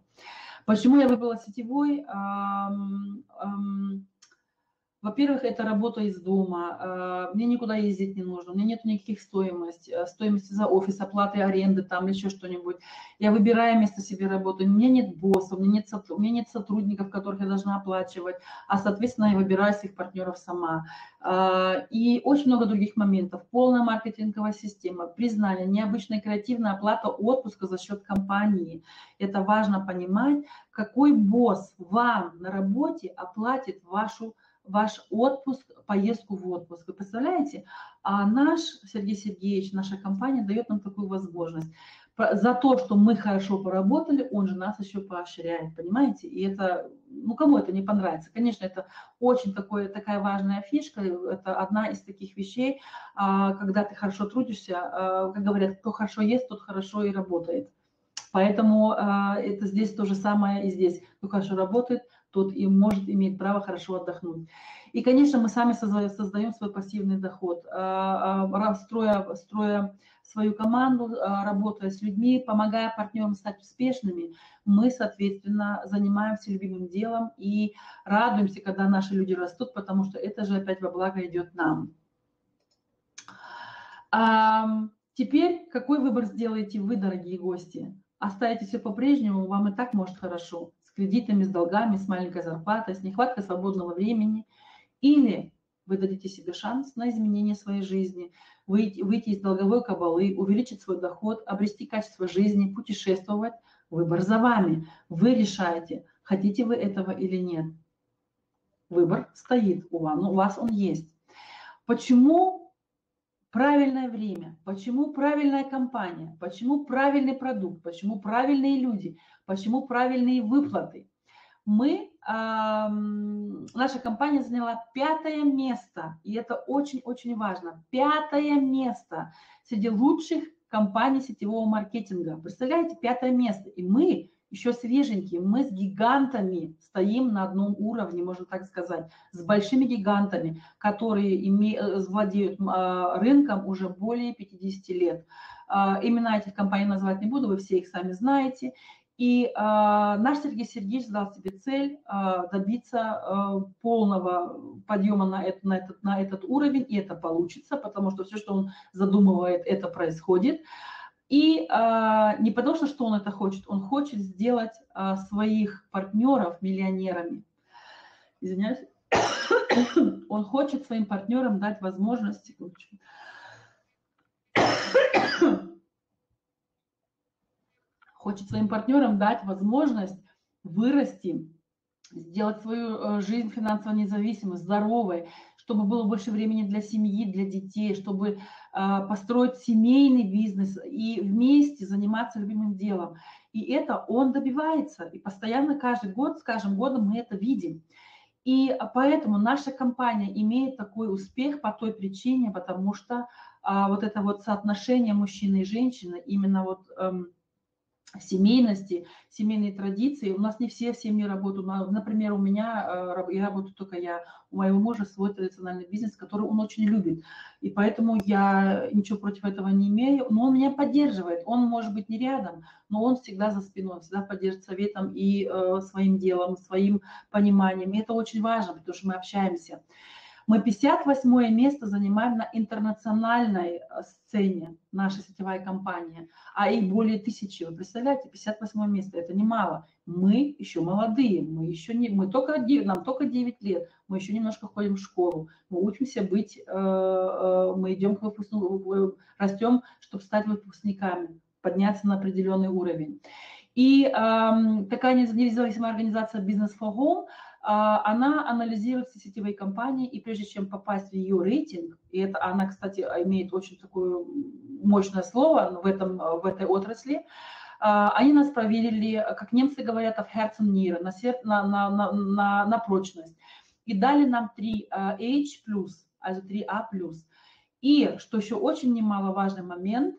Speaker 1: Почему я выбрала сетевой? Эм, эм, во-первых, это работа из дома, а, мне никуда ездить не нужно, у меня нет никаких стоимостей, э, стоимости за офис, оплаты аренды, там еще что-нибудь. Я выбираю место себе работы, у меня нет босса, у меня нет, у меня нет сотрудников, которых я должна оплачивать, а, соответственно, я выбираю своих партнеров сама. А, и очень много других моментов. Полная маркетинговая система, признание, необычная креативная оплата отпуска за счет компании. Это важно понимать, какой босс вам на работе оплатит вашу ваш отпуск, поездку в отпуск. Вы представляете? А наш Сергей Сергеевич, наша компания дает нам такую возможность. За то, что мы хорошо поработали, он же нас еще поощряет, понимаете? И это, ну кому это не понравится? Конечно, это очень такое, такая важная фишка, это одна из таких вещей, а, когда ты хорошо трудишься, а, как говорят, кто хорошо ест, тот хорошо и работает. Поэтому а, это здесь то же самое и здесь. Кто хорошо работает, тот и может иметь право хорошо отдохнуть. И, конечно, мы сами создаем свой пассивный доход, а, а, строя, строя свою команду, работая с людьми, помогая партнерам стать успешными, мы, соответственно, занимаемся любимым делом и радуемся, когда наши люди растут, потому что это же опять во благо идет нам. Теперь какой выбор сделаете вы, дорогие гости? Оставите все по-прежнему, вам и так может хорошо. Кредитами, с долгами, с маленькой зарплатой, с нехваткой свободного времени. Или вы дадите себе шанс на изменение своей жизни, выйти, выйти из долговой кабалы, увеличить свой доход, обрести качество жизни, путешествовать. Выбор за вами. Вы решаете, хотите вы этого или нет. Выбор стоит у вас, у вас он есть. Почему правильное время, почему правильная компания, почему правильный продукт, почему правильные люди, почему правильные выплаты. Мы, наша компания заняла пятое место, и это очень-очень важно. Пятое место среди лучших компаний сетевого маркетинга. Представляете, пятое место. И мы еще свеженькие. Мы с гигантами стоим на одном уровне, можно так сказать, с большими гигантами, которые име, э, владеют а, рынком уже более 50 лет. А, имена этих компаний назвать не буду, вы все их сами знаете. И а, наш Сергей Сергеевич дал себе цель добиться полного подъема на, это, на, этот, на этот уровень, и это получится, потому что все, что он задумывает, это происходит. И а, не потому что, что он это хочет, он хочет сделать а, своих партнеров миллионерами. Извиняюсь. [COUGHS] он хочет своим партнерам дать возможность, [COUGHS] хочет своим партнерам дать возможность вырасти, сделать свою э, жизнь финансово независимой, здоровой, чтобы было больше времени для семьи, для детей, чтобы а, построить семейный бизнес и вместе заниматься любимым делом. И это он добивается. И постоянно каждый год, с каждым годом мы это видим. И поэтому наша компания имеет такой успех по той причине, потому что а, вот это вот соотношение мужчины и женщины, именно вот... Эм, семейности, семейной традиции. У нас не все в семье работают. Например, у меня, э, я работаю только я, у моего мужа свой традиционный бизнес, который он очень любит. И поэтому я ничего против этого не имею, но он меня поддерживает. Он может быть не рядом, но он всегда за спиной, всегда поддержит советом и э, своим делом, своим пониманием. И это очень важно, потому что мы общаемся. Мы 58 место занимаем на интернациональной э, сцене, наша сетевая компания, а их более тысячи. Вы представляете, 58 место, это немало. Мы еще молодые, мы еще не, мы только, нам только 9 лет, мы еще немножко ходим в школу, мы учимся быть, э, э, мы идем к выпускнику, растем, чтобы стать выпускниками, подняться на определенный уровень. И э, такая независимая организация Business for Home она анализирует все сетевые компании, и прежде чем попасть в ее рейтинг, и это она, кстати, имеет очень такое мощное слово в, этом, в этой отрасли, а, они нас проверили, как немцы говорят, в Herzen Niere, на, на, на, на, на прочность. И дали нам 3H+, also 3A+. И, что еще очень немаловажный момент,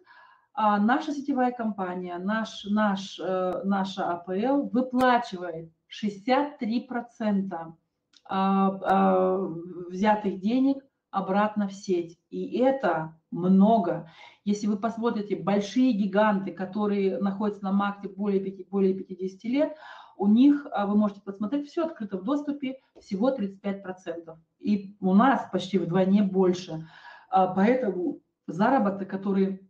Speaker 1: наша сетевая компания, наш, наш, э, наша АПЛ выплачивает 63% взятых денег обратно в сеть. И это много. Если вы посмотрите, большие гиганты, которые находятся на маркте более, 5, более 50 лет, у них, а, вы можете посмотреть, все открыто в доступе, всего 35%. И у нас почти вдвойне больше. А, поэтому заработок, который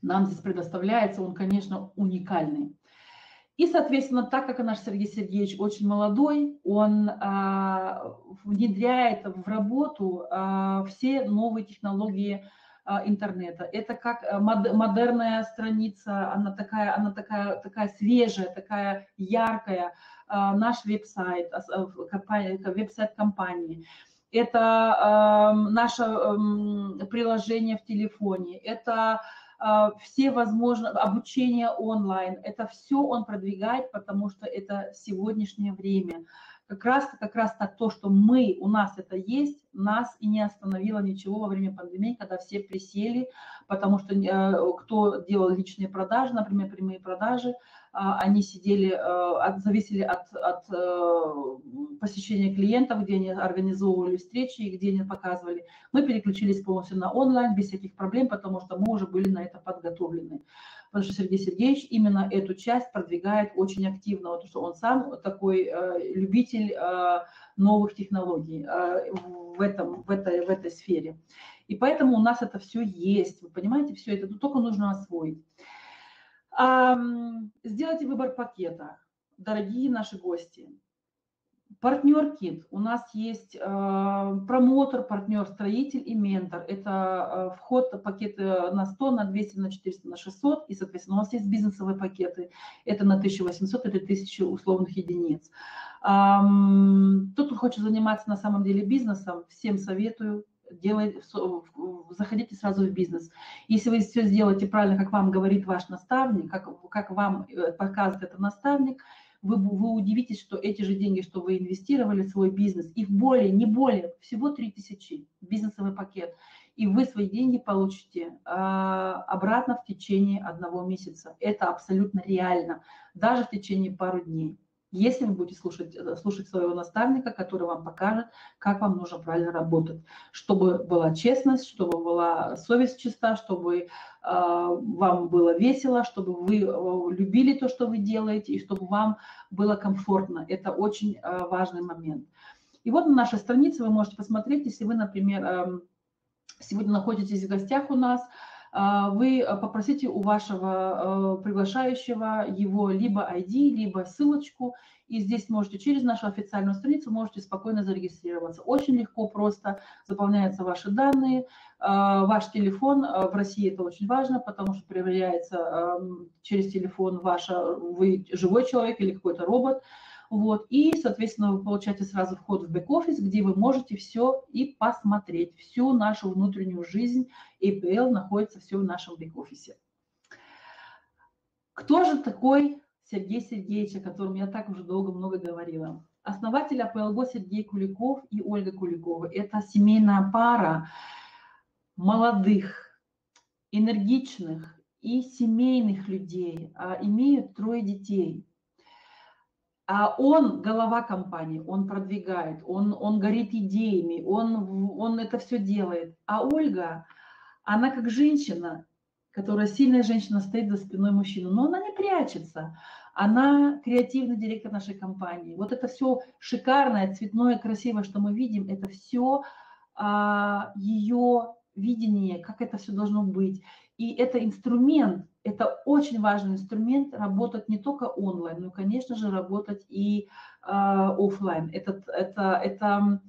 Speaker 1: нам здесь предоставляется, он, конечно, уникальный. И, соответственно, так как наш Сергей Сергеевич очень молодой, он а, внедряет в работу а, все новые технологии а, интернета. Это как э, модерная страница, она такая, она такая, такая свежая, такая яркая. А, наш веб-сайт, а, веб-сайт компании. Это наше приложение в телефоне. Это все возможные обучение онлайн. Это все он продвигает, потому что это сегодняшнее время как раз, как раз так то, что мы, у нас это есть, нас и не остановило ничего во время пандемии, когда все присели, потому что э, кто делал личные продажи, например, прямые продажи, а, они сидели, э, от, зависели от, от э, посещения клиентов, где они организовывали встречи и где они показывали. Мы переключились полностью на онлайн без всяких проблем, потому что мы уже были на это подготовлены. Потому что Сергей Сергеевич именно эту часть продвигает очень активно, потому что он сам такой э, любитель новых технологий в, этом, в, этой, в этой сфере. И поэтому у нас это все есть, вы понимаете, все это только нужно освоить. Сделайте выбор пакета, дорогие наши гости. Партнер Кит. У нас есть э, промотор, партнер, строитель и ментор. Это э, вход пакеты на 100, на 200, на 400, на 600. И, соответственно, у нас есть бизнесовые пакеты. Это на 1800 или 1000 условных единиц. Тот, кто хочет заниматься на самом деле бизнесом, всем советую делай, заходите сразу в бизнес. Если вы все сделаете правильно, как вам говорит ваш наставник, как, как вам э, показывает этот наставник, вы, вы удивитесь, что эти же деньги, что вы инвестировали в свой бизнес, их более, не более, всего 3000, бизнесовый пакет, и вы свои деньги получите э, обратно в течение одного месяца. Это абсолютно реально, даже в течение пару дней если вы будете слушать, э, слушать своего наставника, который вам покажет, как вам нужно правильно работать, чтобы была честность, чтобы была совесть чиста, чтобы э, вам было весело, чтобы вы э, любили то, что вы делаете, и чтобы вам было комфортно. Это очень э, важный момент. И вот на нашей странице вы можете посмотреть, если вы, например, э, сегодня находитесь в гостях у нас, а, вы попросите у вашего э, приглашающего его либо ID, либо ссылочку, и здесь можете через нашу официальную страницу можете спокойно зарегистрироваться. Очень легко, просто заполняются ваши данные, а, ваш телефон. А, в России это очень важно, потому что проверяется через телефон ваша, вы живой человек или какой-то робот. Вот. И, соответственно, вы получаете сразу вход в бэк-офис, где вы можете все и посмотреть. Всю нашу внутреннюю жизнь APL находится все в нашем бэк-офисе. Кто же такой Сергей Сергеевич, о котором я так уже долго много говорила? Основатель АПЛГО Сергей Куликов и Ольга Куликова. Это семейная пара молодых, энергичных и семейных людей. А имеют трое детей – а он голова компании, он продвигает, он, он горит идеями, он, он это все делает. А Ольга, она как женщина, которая сильная женщина, стоит за спиной мужчины, но она не прячется. Она креативный директор нашей компании. Вот это все шикарное, цветное, красивое, что мы видим, это все а, ее видение, как это все должно быть. И это инструмент, это очень важный инструмент работать не только онлайн, но, конечно же, работать и э, офлайн. Это, это, это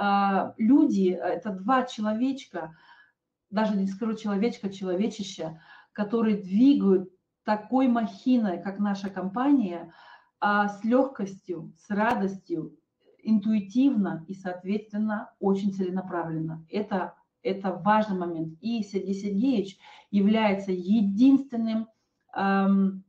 Speaker 1: э, люди, это два человечка, даже не скажу человечка, человечища, которые двигают такой махиной, как наша компания, а с легкостью, с радостью интуитивно и, соответственно, очень целенаправленно. Это, это важный момент. И Сергей Сергеевич является единственным эм,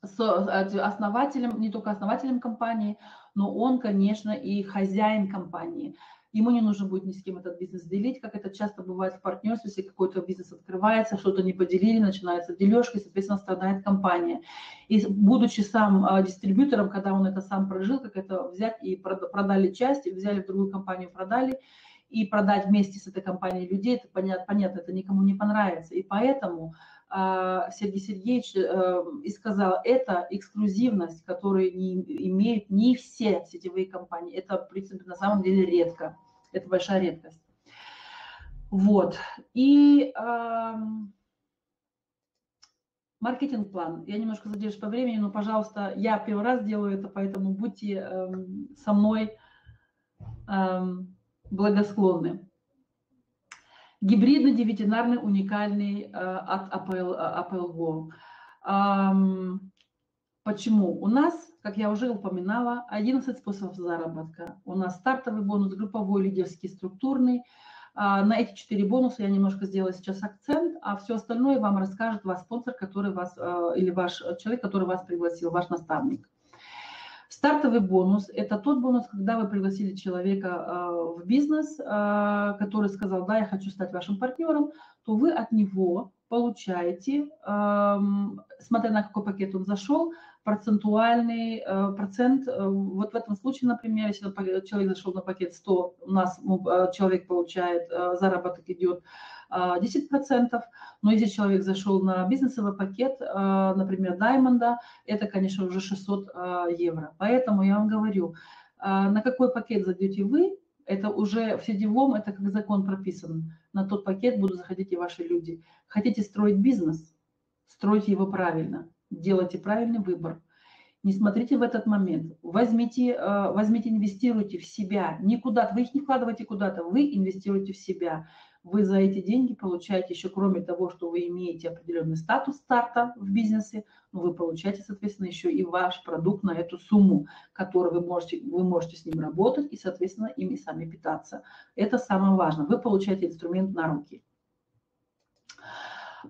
Speaker 1: основателем, не только основателем компании, но он, конечно, и хозяин компании. Ему не нужно будет ни с кем этот бизнес делить, как это часто бывает в партнерстве, если какой-то бизнес открывается, что-то не поделили, начинается дележка, и, соответственно, страдает компания. И будучи сам а, дистрибьютором, когда он это сам прожил, как это взять и продали часть, взяли в другую компанию, продали, и продать вместе с этой компанией людей, это понятно, понятно это никому не понравится. И поэтому а, Сергей Сергеевич э, и сказал, это эксклюзивность, которую не имеют не все сетевые компании. Это, в принципе, на самом деле редко. Это большая редкость. Вот. И э, маркетинг-план. Я немножко задержусь по времени, но, пожалуйста, я первый раз делаю это, поэтому будьте э, со мной э, благосклонны. Гибридный, девятинарный, уникальный э, от APL Go. Почему? У нас, как я уже упоминала, 11 способов заработка. У нас стартовый бонус, групповой, лидерский, структурный. А, на эти четыре бонуса я немножко сделала сейчас акцент, а все остальное вам расскажет ваш спонсор, который вас, э, или ваш человек, который вас пригласил, ваш наставник. Стартовый бонус – это тот бонус, когда вы пригласили человека э, в бизнес, э, который сказал, да, я хочу стать вашим партнером, то вы от него получаете, эм, смотря на какой пакет он зашел, процентуальный э, процент. Вот в этом случае, например, если человек зашел на пакет 100, у нас человек получает, заработок идет 10%, но если человек зашел на бизнесовый пакет, например, Diamond, это, конечно, уже 600 евро. Поэтому я вам говорю, на какой пакет зайдете вы, это уже в сетевом, это как закон прописан. На тот пакет будут заходить и ваши люди. Хотите строить бизнес? Стройте его правильно. Делайте правильный выбор. Не смотрите в этот момент. Возьмите, возьмите, инвестируйте в себя. Никуда, вы их не вкладываете куда-то, вы инвестируете в себя вы за эти деньги получаете еще, кроме того, что вы имеете определенный статус старта в бизнесе, но вы получаете, соответственно, еще и ваш продукт на эту сумму, которую вы можете, вы можете с ним работать и, соответственно, им и сами питаться. Это самое важное. Вы получаете инструмент на руки.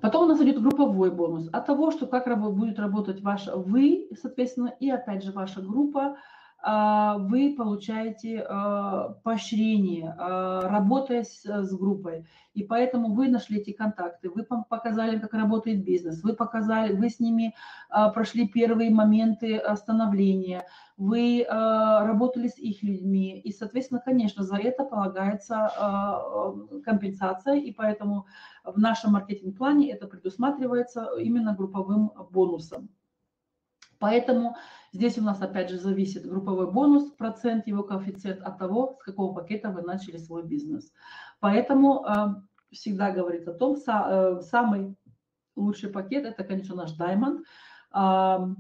Speaker 1: Потом у нас идет групповой бонус. От того, что как будет работать ваш вы, соответственно, и опять же ваша группа – вы получаете а, поощрение, а, работая с, с группой. И поэтому вы нашли эти контакты, вы показали, как работает бизнес, вы показали, вы с ними прошли первые моменты становления, вы работали с их людьми. И, соответственно, конечно, за это полагается компенсация. И поэтому в нашем маркетинг-плане это предусматривается именно групповым бонусом. Поэтому здесь у нас опять же зависит групповой бонус, процент его коэффициент от того, с какого пакета вы начали свой бизнес. Поэтому э, всегда говорит о том, са, э, самый лучший пакет это, конечно, наш Diamond, э,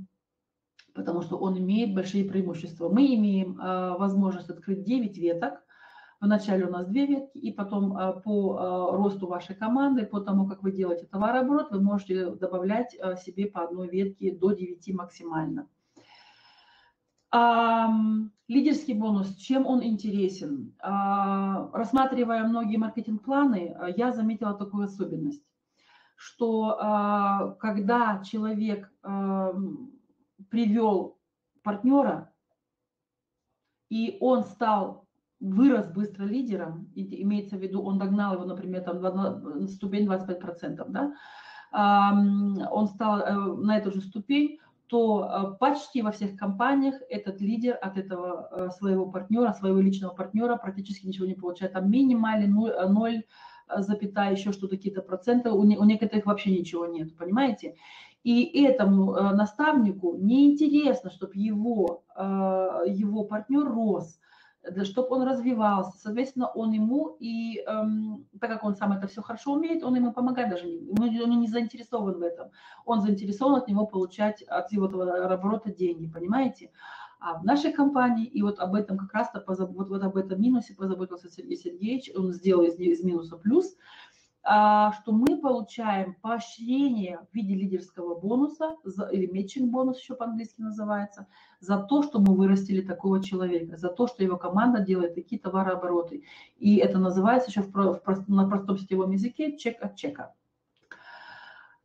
Speaker 1: потому что он имеет большие преимущества. Мы имеем э, возможность открыть 9 веток, Вначале у нас две ветки, и потом а, по а, росту вашей команды, по тому, как вы делаете товарооборот, вы можете добавлять а, себе по одной ветке до 9 максимально. Лидерский бонус, чем он интересен? Рассматривая многие маркетинг-планы, я заметила такую особенность, что когда человек привел партнера, и он стал вырос быстро лидером, имеется в виду, он догнал его, например, там, на ступень 25%, да, он стал э, на эту же ступень, то э, почти во всех компаниях этот лидер от этого э, своего партнера, своего личного партнера практически ничего не получает. Там минимальный 0, запятая еще что-то, какие-то проценты, у, у некоторых вообще ничего нет, понимаете? И этому наставнику неинтересно, чтобы его, его партнер рос, чтобы он развивался. Соответственно, он ему, и эм, так как он сам это все хорошо умеет, он ему помогает даже, он не заинтересован в этом. Он заинтересован от него получать от его оборота деньги, понимаете? А в нашей компании, и вот об этом как раз-то, вот, вот об этом минусе позаботился Сергей Сергеевич, он сделал из, из минуса плюс, что мы получаем поощрение в виде лидерского бонуса, или метчинг бонус еще по-английски называется, за то, что мы вырастили такого человека, за то, что его команда делает такие товарообороты. И это называется еще в, в, на простом сетевом языке чек от чека.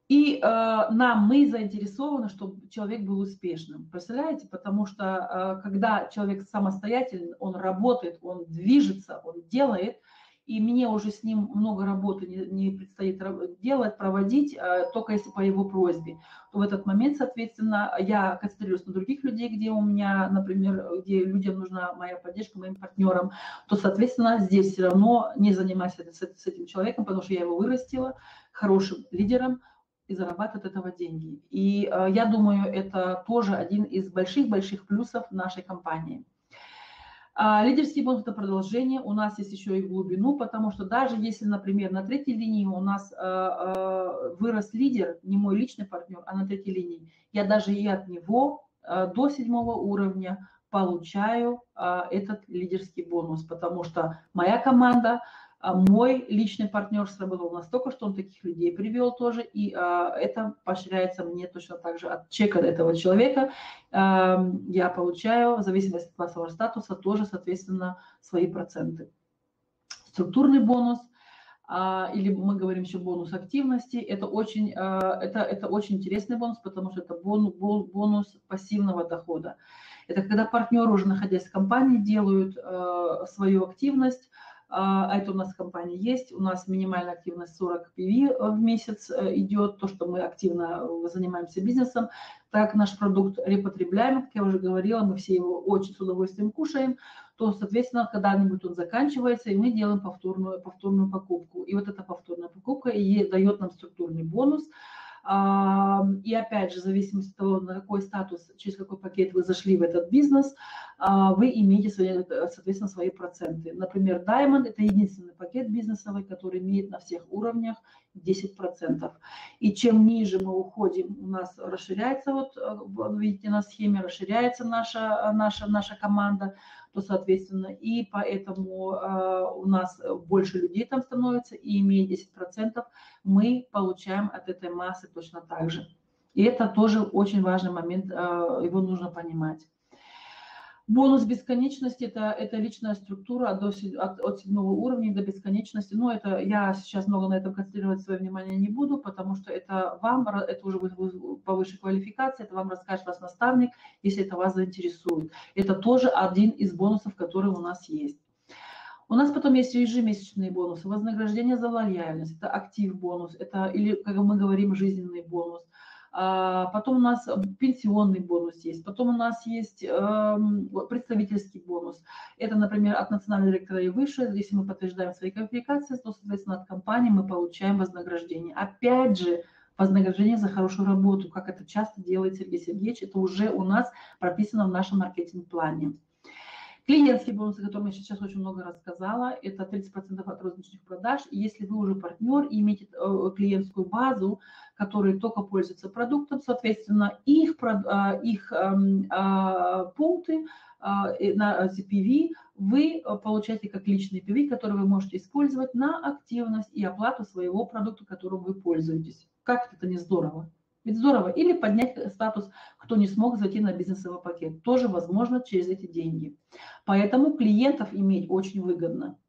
Speaker 1: И э, нам, мы заинтересованы, чтобы человек был успешным. Представляете? Потому что э, когда человек самостоятельный, он работает, он движется, он делает, и мне уже с ним много работы не, не предстоит делать, проводить, э, только если по его просьбе. В этот момент, соответственно, я концентрируюсь на других людей, где у меня, например, где людям нужна моя поддержка, моим партнерам, то, соответственно, здесь все равно не занимаюсь с, этим человеком, потому что я его вырастила хорошим лидером, и зарабатывает этого деньги. И э, я думаю, это тоже один из больших-больших плюсов нашей компании. А лидерский бонус – это продолжение. У нас есть еще и глубину, потому что даже если, например, на третьей линии у нас э, э, вырос лидер, не мой личный партнер, а на третьей линии, я даже и от него э, до седьмого уровня получаю этот лидерский бонус, потому что моя команда – мой личный партнер сработал настолько, что он таких людей привел тоже, и а, это поощряется мне точно так же от чека этого человека. А, я получаю, в зависимости от классового статуса, тоже, соответственно, свои проценты. Структурный бонус а, – или мы говорим еще бонус активности, это очень, а, это, это очень интересный бонус, потому что это бонус, бонус пассивного дохода. Это когда партнеры, уже находясь в компании, делают свою активность, а, это у нас в компании есть. У нас минимальная активность 40 PV в месяц э, идет, то, что мы активно э, занимаемся бизнесом. Так наш продукт репотребляем, как я уже говорила, мы все его очень с удовольствием кушаем, то, соответственно, когда-нибудь он заканчивается, и мы делаем повторную, повторную покупку. И вот эта повторная покупка и дает нам структурный бонус – и опять же, в зависимости от того, на какой статус, через какой пакет вы зашли в этот бизнес, а, вы имеете, соответственно, свои проценты. Например, Diamond – это единственный пакет бизнесовый, который имеет на всех уровнях 10%. И чем ниже мы уходим, у нас расширяется, вот э, видите на схеме, расширяется наша, наша, наша команда, то, соответственно, и поэтому э, у нас больше людей там становится, и имея 10%, мы получаем от этой массы точно так же. И это тоже очень важный момент, э, его нужно понимать. Бонус бесконечности это, – это личная структура от, от, от седьмого уровня до бесконечности. Но это я сейчас много на этом концентрировать свое внимание не буду, потому что это вам, это уже по высшей квалификации, это вам расскажет вас наставник, если это вас заинтересует. Это тоже один из бонусов, которые у нас есть. У нас потом есть ежемесячные бонусы, вознаграждение за лояльность, это актив бонус, это или, как мы говорим, жизненный бонус – потом у нас пенсионный бонус есть, потом у нас есть эм, представительский бонус. Это, например, от национального директора и выше, если мы подтверждаем свои квалификации, то, соответственно, от компании мы получаем вознаграждение. Опять же, вознаграждение за хорошую работу, как это часто делает Сергей Сергеевич, это уже у нас прописано в нашем маркетинг-плане. Клиентские бонусы, о которых я сейчас очень много рассказала, это 30% от розничных продаж. И если вы уже партнер и имеете э, клиентскую базу, которые только пользуются продуктом, соответственно, их, э, их эм, э, пункты на CPV вы получаете как личный PV, который вы можете использовать на активность и оплату своего продукта, которым вы пользуетесь. Как это не здорово? Ведь здорово. Или поднять статус, кто не смог зайти на бизнесовый пакет. Тоже возможно через эти деньги. Поэтому клиентов иметь очень выгодно.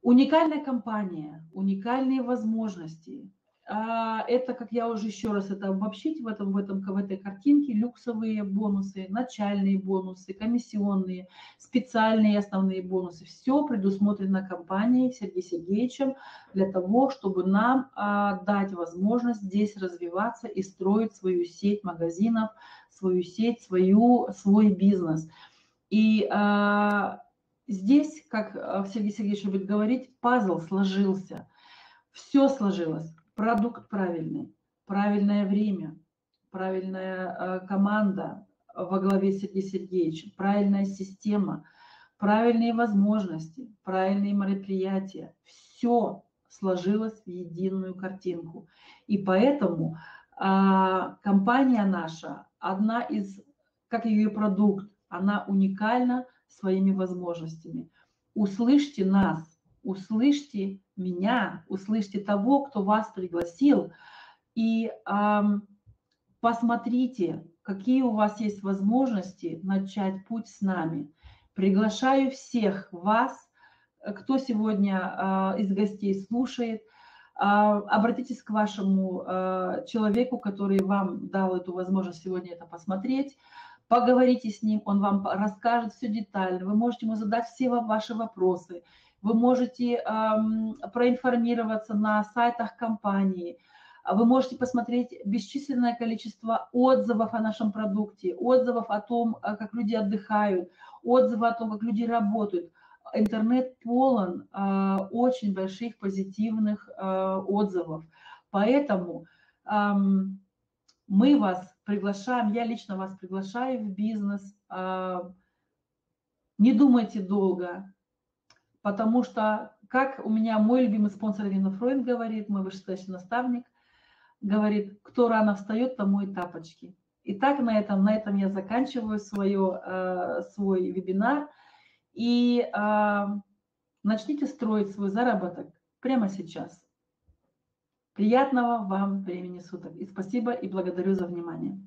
Speaker 1: Уникальная компания, уникальные возможности – это, как я уже еще раз это обобщить в, этом, в, этом, в этой картинке, люксовые бонусы, начальные бонусы, комиссионные, специальные основные бонусы. Все предусмотрено компанией Сергеем Сергеевичем для того, чтобы нам а, дать возможность здесь развиваться и строить свою сеть магазинов, свою сеть, свою, свой бизнес. И а, здесь, как а, Сергей Сергеевич любит говорить, пазл сложился. Все сложилось продукт правильный, правильное время, правильная э, команда во главе Сергея Сергеевича, правильная система, правильные возможности, правильные мероприятия. Все сложилось в единую картинку. И поэтому а, компания наша, одна из, как ее продукт, она уникальна своими возможностями. Услышьте нас, услышьте меня, услышьте того, кто вас пригласил, и эм, посмотрите, какие у вас есть возможности начать путь с нами. Приглашаю всех вас, кто сегодня э, из гостей слушает, э, обратитесь к вашему э, человеку, который вам дал эту возможность сегодня это посмотреть, поговорите с ним, он вам расскажет все детально, вы можете ему задать все ваши вопросы, вы можете эм, проинформироваться на сайтах компании, вы можете посмотреть бесчисленное количество отзывов о нашем продукте, отзывов о том, э, как люди отдыхают, отзывы о том, как люди работают. Интернет полон э, очень больших позитивных э, отзывов. Поэтому э, мы вас приглашаем, я лично вас приглашаю в бизнес. Э, не думайте долго, потому что, как у меня мой любимый спонсор Ирина Фройн говорит, мой вышестоящий наставник, говорит, кто рано встает, тому и тапочки. Итак, на этом, на этом я заканчиваю свое, э, свой вебинар. И э, начните строить свой заработок прямо сейчас. Приятного вам времени суток. И спасибо и благодарю за внимание.